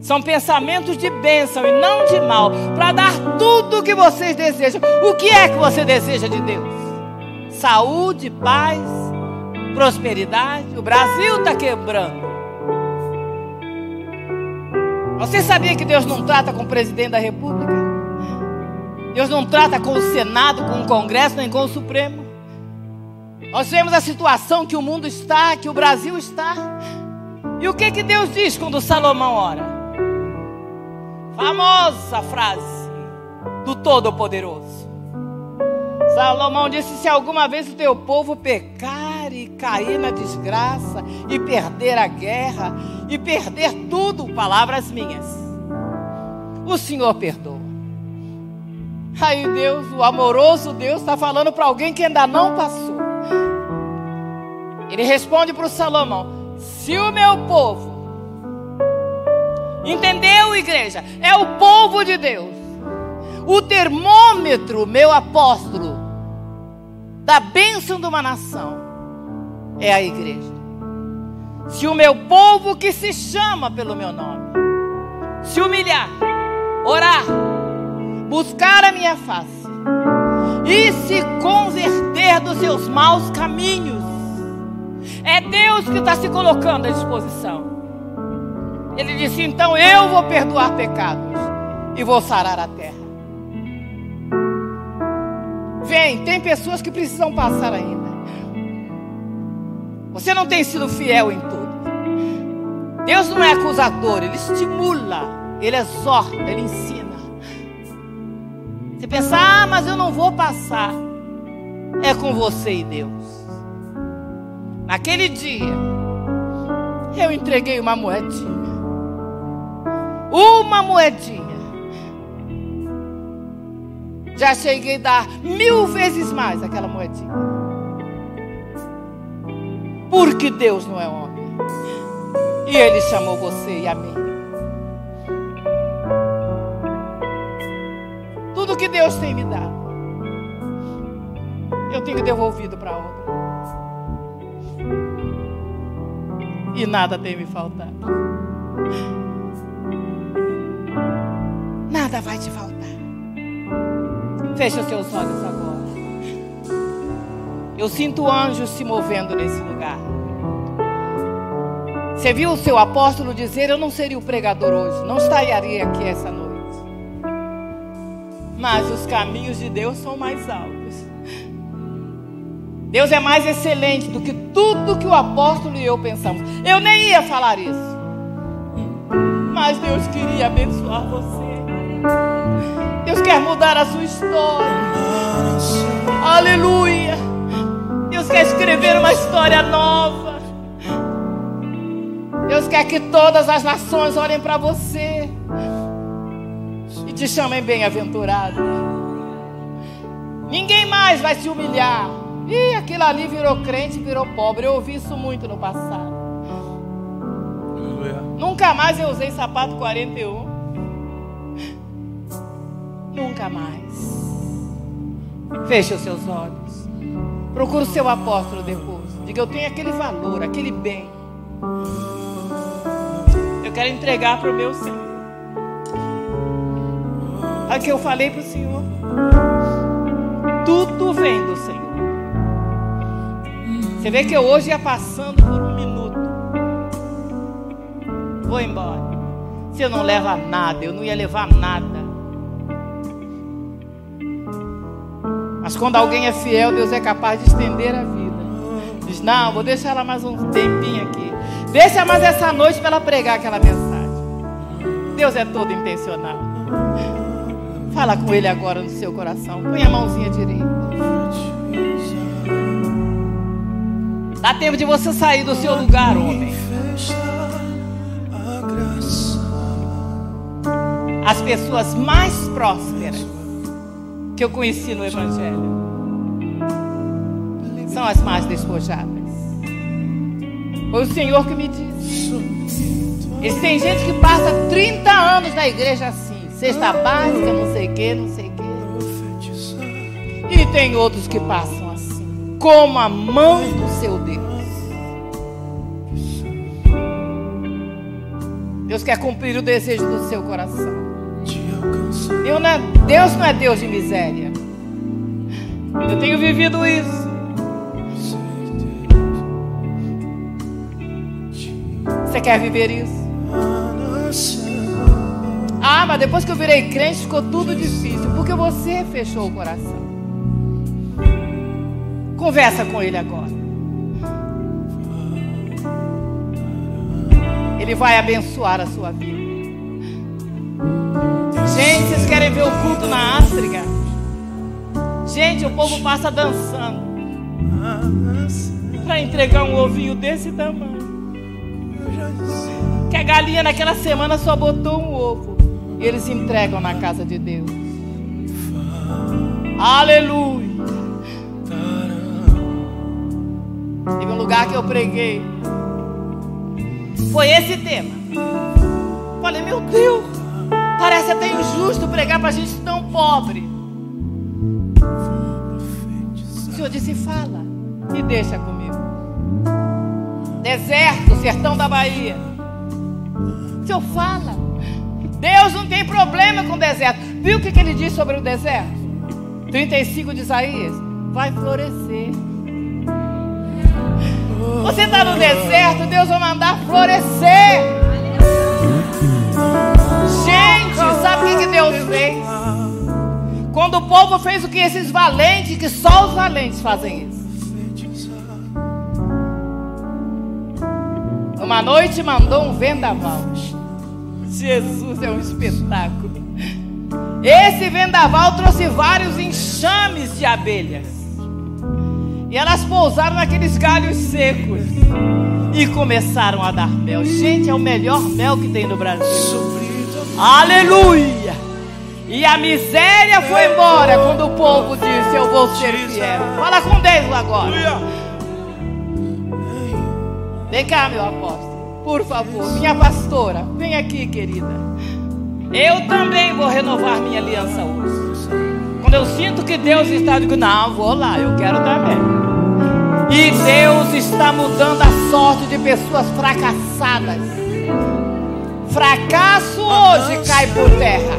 São pensamentos de bênção e não de mal, para dar tudo o que vocês desejam. O que é que você deseja de Deus? Saúde, paz, prosperidade. O Brasil está quebrando. Você sabia que Deus não trata com o presidente da República? Deus não trata com o Senado, com o Congresso, nem com o Supremo. Nós vemos a situação que o mundo está, que o Brasil está. E o que que Deus diz quando Salomão ora? Famosa frase do Todo-Poderoso. Salomão disse: Se alguma vez o teu povo pecar e cair na desgraça, e perder a guerra, e perder tudo, palavras minhas, o Senhor perdoa. Aí Deus, o amoroso Deus, está falando para alguém que ainda não passou. Ele responde para o Salomão: Se o meu povo, entendeu, igreja? É o povo de Deus, o termômetro, meu apóstolo, da bênção de uma nação, é a igreja. Se o meu povo que se chama pelo meu nome, se humilhar, orar, buscar a minha face e se converter dos seus maus caminhos, é Deus que está se colocando à disposição. Ele disse: então eu vou perdoar pecados e vou sarar a terra. Vem, tem pessoas que precisam passar ainda. Você não tem sido fiel em tudo. Deus não é acusador, Ele estimula, Ele exorta, Ele ensina. Você pensa, ah, mas eu não vou passar. É com você e Deus. Naquele dia, eu entreguei uma moedinha. Uma moedinha. Já cheguei a dar mil vezes mais aquela moedinha. Porque Deus não é homem. E Ele chamou você e a mim. Tudo que Deus tem me dado, eu tenho devolvido para a obra. e nada tem me faltado. Nada vai te faltar. Feche os seus olhos agora. Eu sinto anjos se movendo nesse lugar. Você viu o seu apóstolo dizer: Eu não seria o pregador hoje, não estaria aqui essa noite. Mas os caminhos de Deus são mais altos. Deus é mais excelente do que tudo que o apóstolo e eu pensamos. Eu nem ia falar isso. Mas Deus queria abençoar você. Deus quer mudar a sua história. Aleluia. Deus quer escrever uma história nova. Deus quer que todas as nações olhem para você te chamem bem-aventurado. Ninguém mais vai se humilhar. E aquilo ali virou crente, virou pobre. Eu ouvi isso muito no passado. Aleluia. Nunca mais eu usei sapato 41. Nunca mais. Feche os seus olhos. Procure o seu apóstolo depois. Diga, eu tenho aquele valor, aquele bem. Eu quero entregar para o meu Senhor. Aqui eu falei para o Senhor. Tudo vem do Senhor. Você vê que eu hoje ia passando por um minuto. Vou embora. Se eu não leva nada, eu não ia levar nada. Mas quando alguém é fiel, Deus é capaz de estender a vida. Diz: Não, vou deixar ela mais um tempinho aqui. Deixa mais essa noite para ela pregar aquela mensagem. Deus é todo intencional. Fala com Ele agora no seu coração. Põe a mãozinha direita. Dá tempo de você sair do seu lugar, homem. As pessoas mais prósperas que eu conheci no Evangelho são as mais despojadas. Foi o Senhor que me disse. E tem gente que passa 30 anos na igreja assim, cesta básica, não sei o que, não sei o que. E tem outros que passam assim. como a mão do seu Deus. Deus quer cumprir o desejo do seu coração. Deus não, é, Deus não é Deus de miséria. Eu tenho vivido isso. Você quer viver isso? Ah, mas depois que eu virei crente ficou tudo difícil. Porque você fechou o coração. Conversa com ele agora. Ele vai abençoar a sua vida. Gente, vocês querem ver o culto na África? Gente, o povo passa dançando para entregar um ovinho desse tamanho. Que a galinha naquela semana só botou um ovo. Eles entregam na casa de Deus. Aleluia. Teve um lugar que eu preguei. Foi esse tema. Falei, meu Deus, parece até injusto pregar para gente tão pobre. O Senhor disse: fala e deixa comigo. Deserto, sertão da Bahia. O Senhor fala. Deus não tem problema com o deserto. Viu o que, que ele diz sobre o deserto? 35 de Isaías. Vai florescer. Você está no deserto, Deus vai mandar florescer. Gente, sabe o que, Deus fez? Quando o povo fez o que esses valentes, que só os valentes fazem isso. Uma noite mandou um vendaval. Jesus é um espetáculo. Esse vendaval trouxe vários enxames de abelhas. E elas pousaram naqueles galhos secos e começaram a dar mel. Gente, é o melhor mel que tem no Brasil. Aleluia! E a miséria foi embora quando o povo disse: Eu vou ser fiel. Fala com Deus agora. Vem cá, meu apóstolo. Por favor, minha pastora, vem aqui, querida. Eu também vou renovar minha aliança hoje. Quando eu sinto que Deus está, dizendo: Não, vou lá, eu quero também. E Deus está mudando a sorte de pessoas fracassadas. Fracasso hoje cai por terra.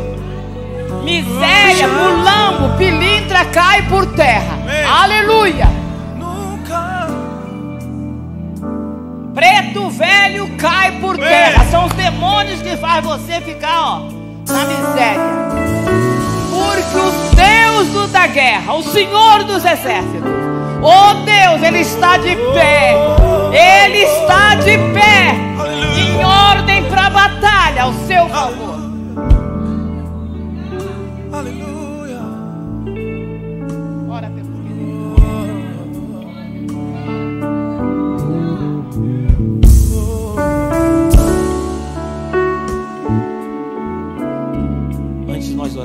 Miséria, mulambo, pilintra cai por terra. Aleluia. Preto velho cai por terra. São os demônios que faz você ficar, ó, na miséria. Porque o Deus da guerra, o Senhor dos exércitos, oh Deus, Ele está de pé. Ele está de pé. Em ordem para a batalha, ao seu favor.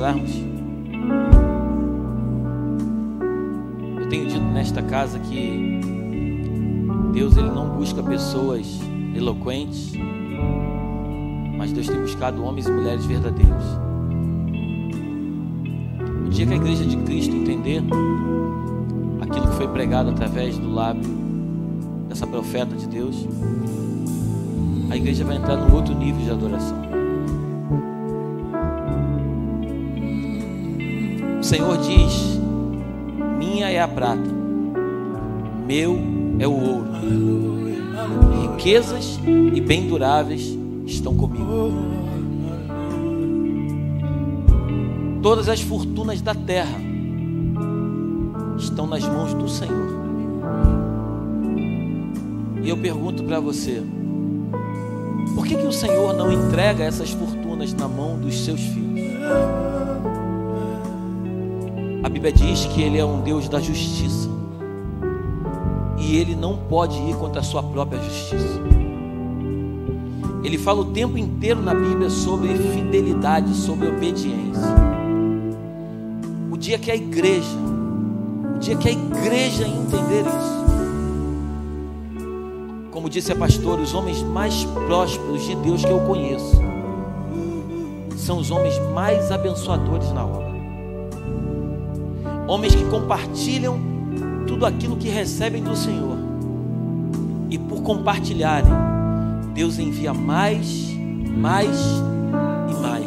Orarmos, eu tenho dito nesta casa que Deus ele não busca pessoas eloquentes, mas Deus tem buscado homens e mulheres verdadeiros. O dia que a igreja de Cristo entender aquilo que foi pregado através do lábio dessa profeta de Deus, a igreja vai entrar num outro nível de adoração. Senhor diz: Minha é a prata, meu é o ouro. Riquezas e bem duráveis estão comigo. Todas as fortunas da terra estão nas mãos do Senhor. E eu pergunto para você: por que, que o Senhor não entrega essas fortunas na mão dos seus filhos? A Bíblia diz que Ele é um Deus da justiça. E Ele não pode ir contra a sua própria justiça. Ele fala o tempo inteiro na Bíblia sobre fidelidade, sobre obediência. O dia que a igreja, o dia que a igreja entender isso, como disse a pastora, os homens mais prósperos de Deus que eu conheço são os homens mais abençoadores na obra. Homens que compartilham tudo aquilo que recebem do Senhor e por compartilharem, Deus envia mais, mais e mais.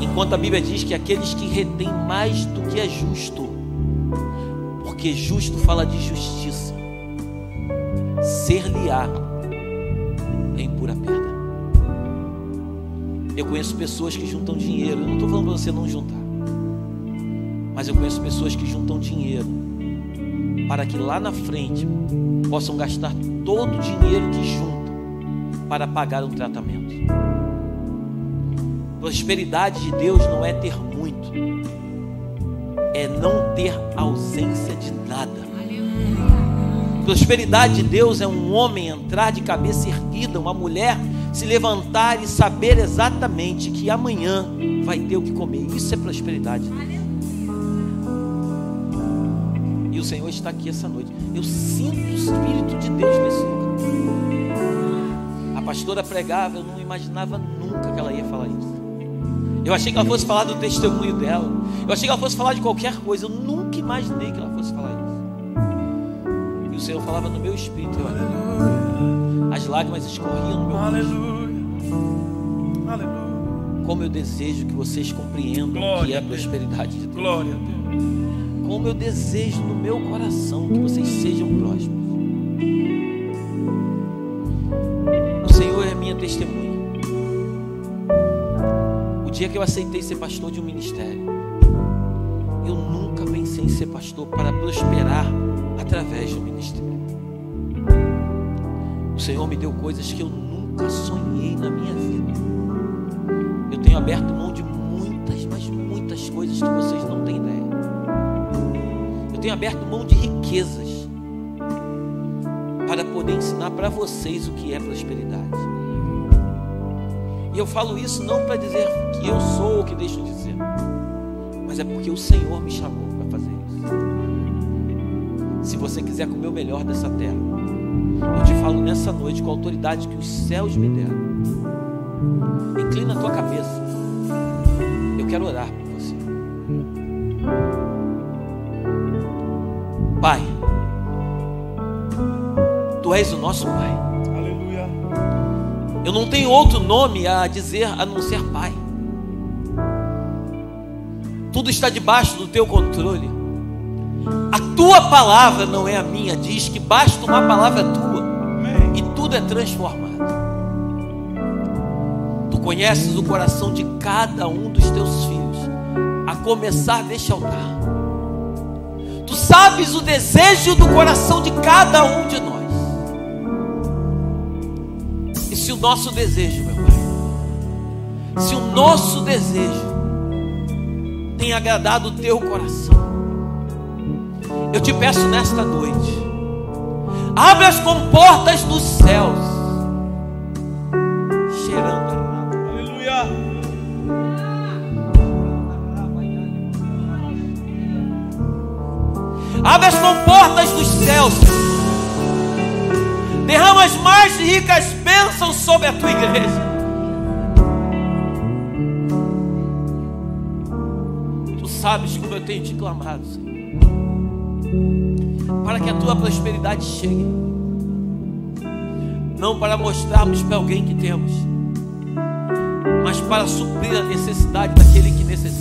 Enquanto a Bíblia diz que aqueles que retêm mais do que é justo, porque justo fala de justiça, ser-lhe-á em pura perda. Eu conheço pessoas que juntam dinheiro, eu não estou falando para você não juntar, mas eu conheço pessoas que juntam dinheiro para que lá na frente possam gastar todo o dinheiro que juntam para pagar um tratamento. Prosperidade de Deus não é ter muito, é não ter ausência de nada. Prosperidade de Deus é um homem entrar de cabeça erguida, uma mulher se levantar e saber exatamente que amanhã vai ter o que comer. Isso é prosperidade. De Deus. Senhor está aqui essa noite. Eu sinto o Espírito de Deus nesse lugar. A pastora pregava, eu não imaginava nunca que ela ia falar isso. Eu achei que ela fosse falar do testemunho dela. Eu achei que ela fosse falar de qualquer coisa. Eu nunca imaginei que ela fosse falar isso. E o Senhor falava no meu espírito. Eu, as lágrimas escorriam no meu Aleluia. Aleluia. Como eu desejo que vocês compreendam o que é a prosperidade de Deus. Glória a Deus. Como eu desejo no meu coração que vocês sejam prósperos. O Senhor é minha testemunha. O dia que eu aceitei ser pastor de um ministério, eu nunca pensei em ser pastor para prosperar através do ministério. O Senhor me deu coisas que eu nunca sonhei na minha vida. Eu tenho aberto mão de muitas, mas muitas coisas que vocês não têm ideia. Tenho aberto mão de riquezas para poder ensinar para vocês o que é prosperidade. E eu falo isso não para dizer que eu sou o que deixo de mas é porque o Senhor me chamou para fazer isso. Se você quiser comer o melhor dessa terra, eu te falo nessa noite com a autoridade que os céus me deram. Inclina a tua cabeça. Eu quero orar Pai, Tu és o nosso Pai. Aleluia. Eu não tenho outro nome a dizer a não ser Pai. Tudo está debaixo do teu controle. A tua palavra não é a minha, diz que basta uma palavra tua Amém. e tudo é transformado. Tu conheces o coração de cada um dos teus filhos, a começar deste altar. Tu sabes o desejo do coração de cada um de nós. E se o nosso desejo, meu Pai, se o nosso desejo tem agradado o teu coração, eu te peço nesta noite, abre as comportas dos céus, Abre as comportas dos céus. Derrama as mais ricas bênçãos sobre a tua igreja. Tu sabes como eu tenho te clamado, Senhor. Para que a tua prosperidade chegue. Não para mostrarmos para alguém que temos, mas para suprir a necessidade daquele que necessita.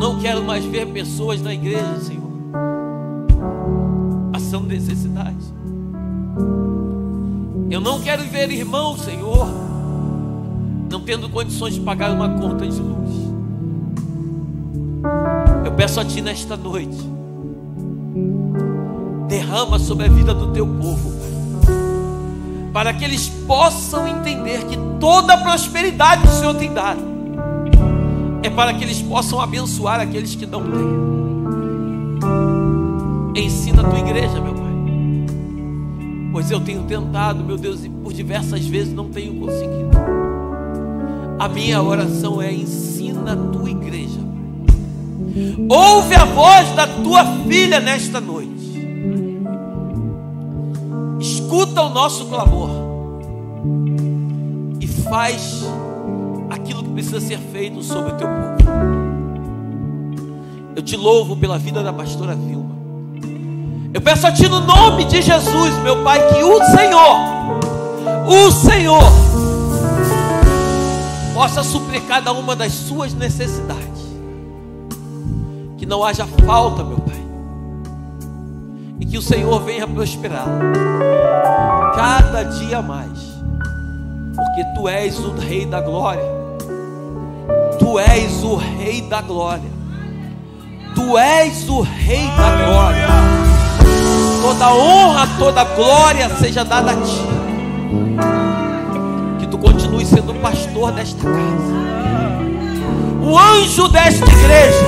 Não quero mais ver pessoas na igreja, Senhor, passando necessidade. Eu não quero ver irmãos, Senhor, não tendo condições de pagar uma conta de luz. Eu peço a Ti nesta noite, derrama sobre a vida do Teu povo, para que eles possam entender que toda a prosperidade o Senhor tem dado é para que eles possam abençoar aqueles que não têm. Ensina a tua igreja, meu Pai. Pois eu tenho tentado, meu Deus, e por diversas vezes não tenho conseguido. A minha oração é: ensina a tua igreja. Ouve a voz da tua filha nesta noite. Escuta o nosso clamor e faz precisa ser feito sobre o teu povo. Eu te louvo pela vida da pastora Vilma. Eu peço a Ti no nome de Jesus, meu Pai, que o Senhor, o Senhor, possa suprir cada uma das suas necessidades. Que não haja falta, meu Pai. E que o Senhor venha prosperar cada dia mais. Porque Tu és o Rei da Glória. Tu és o Rei da Glória. Tu és o Rei da Glória. Toda honra, toda glória seja dada a Ti. Que Tu continue sendo o pastor desta casa. O anjo desta igreja.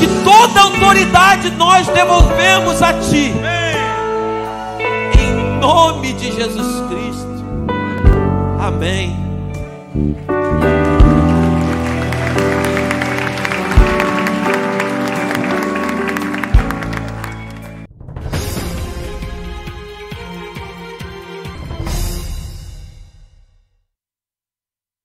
Que toda autoridade nós devolvemos a Ti. Em nome de Jesus Cristo. Amém.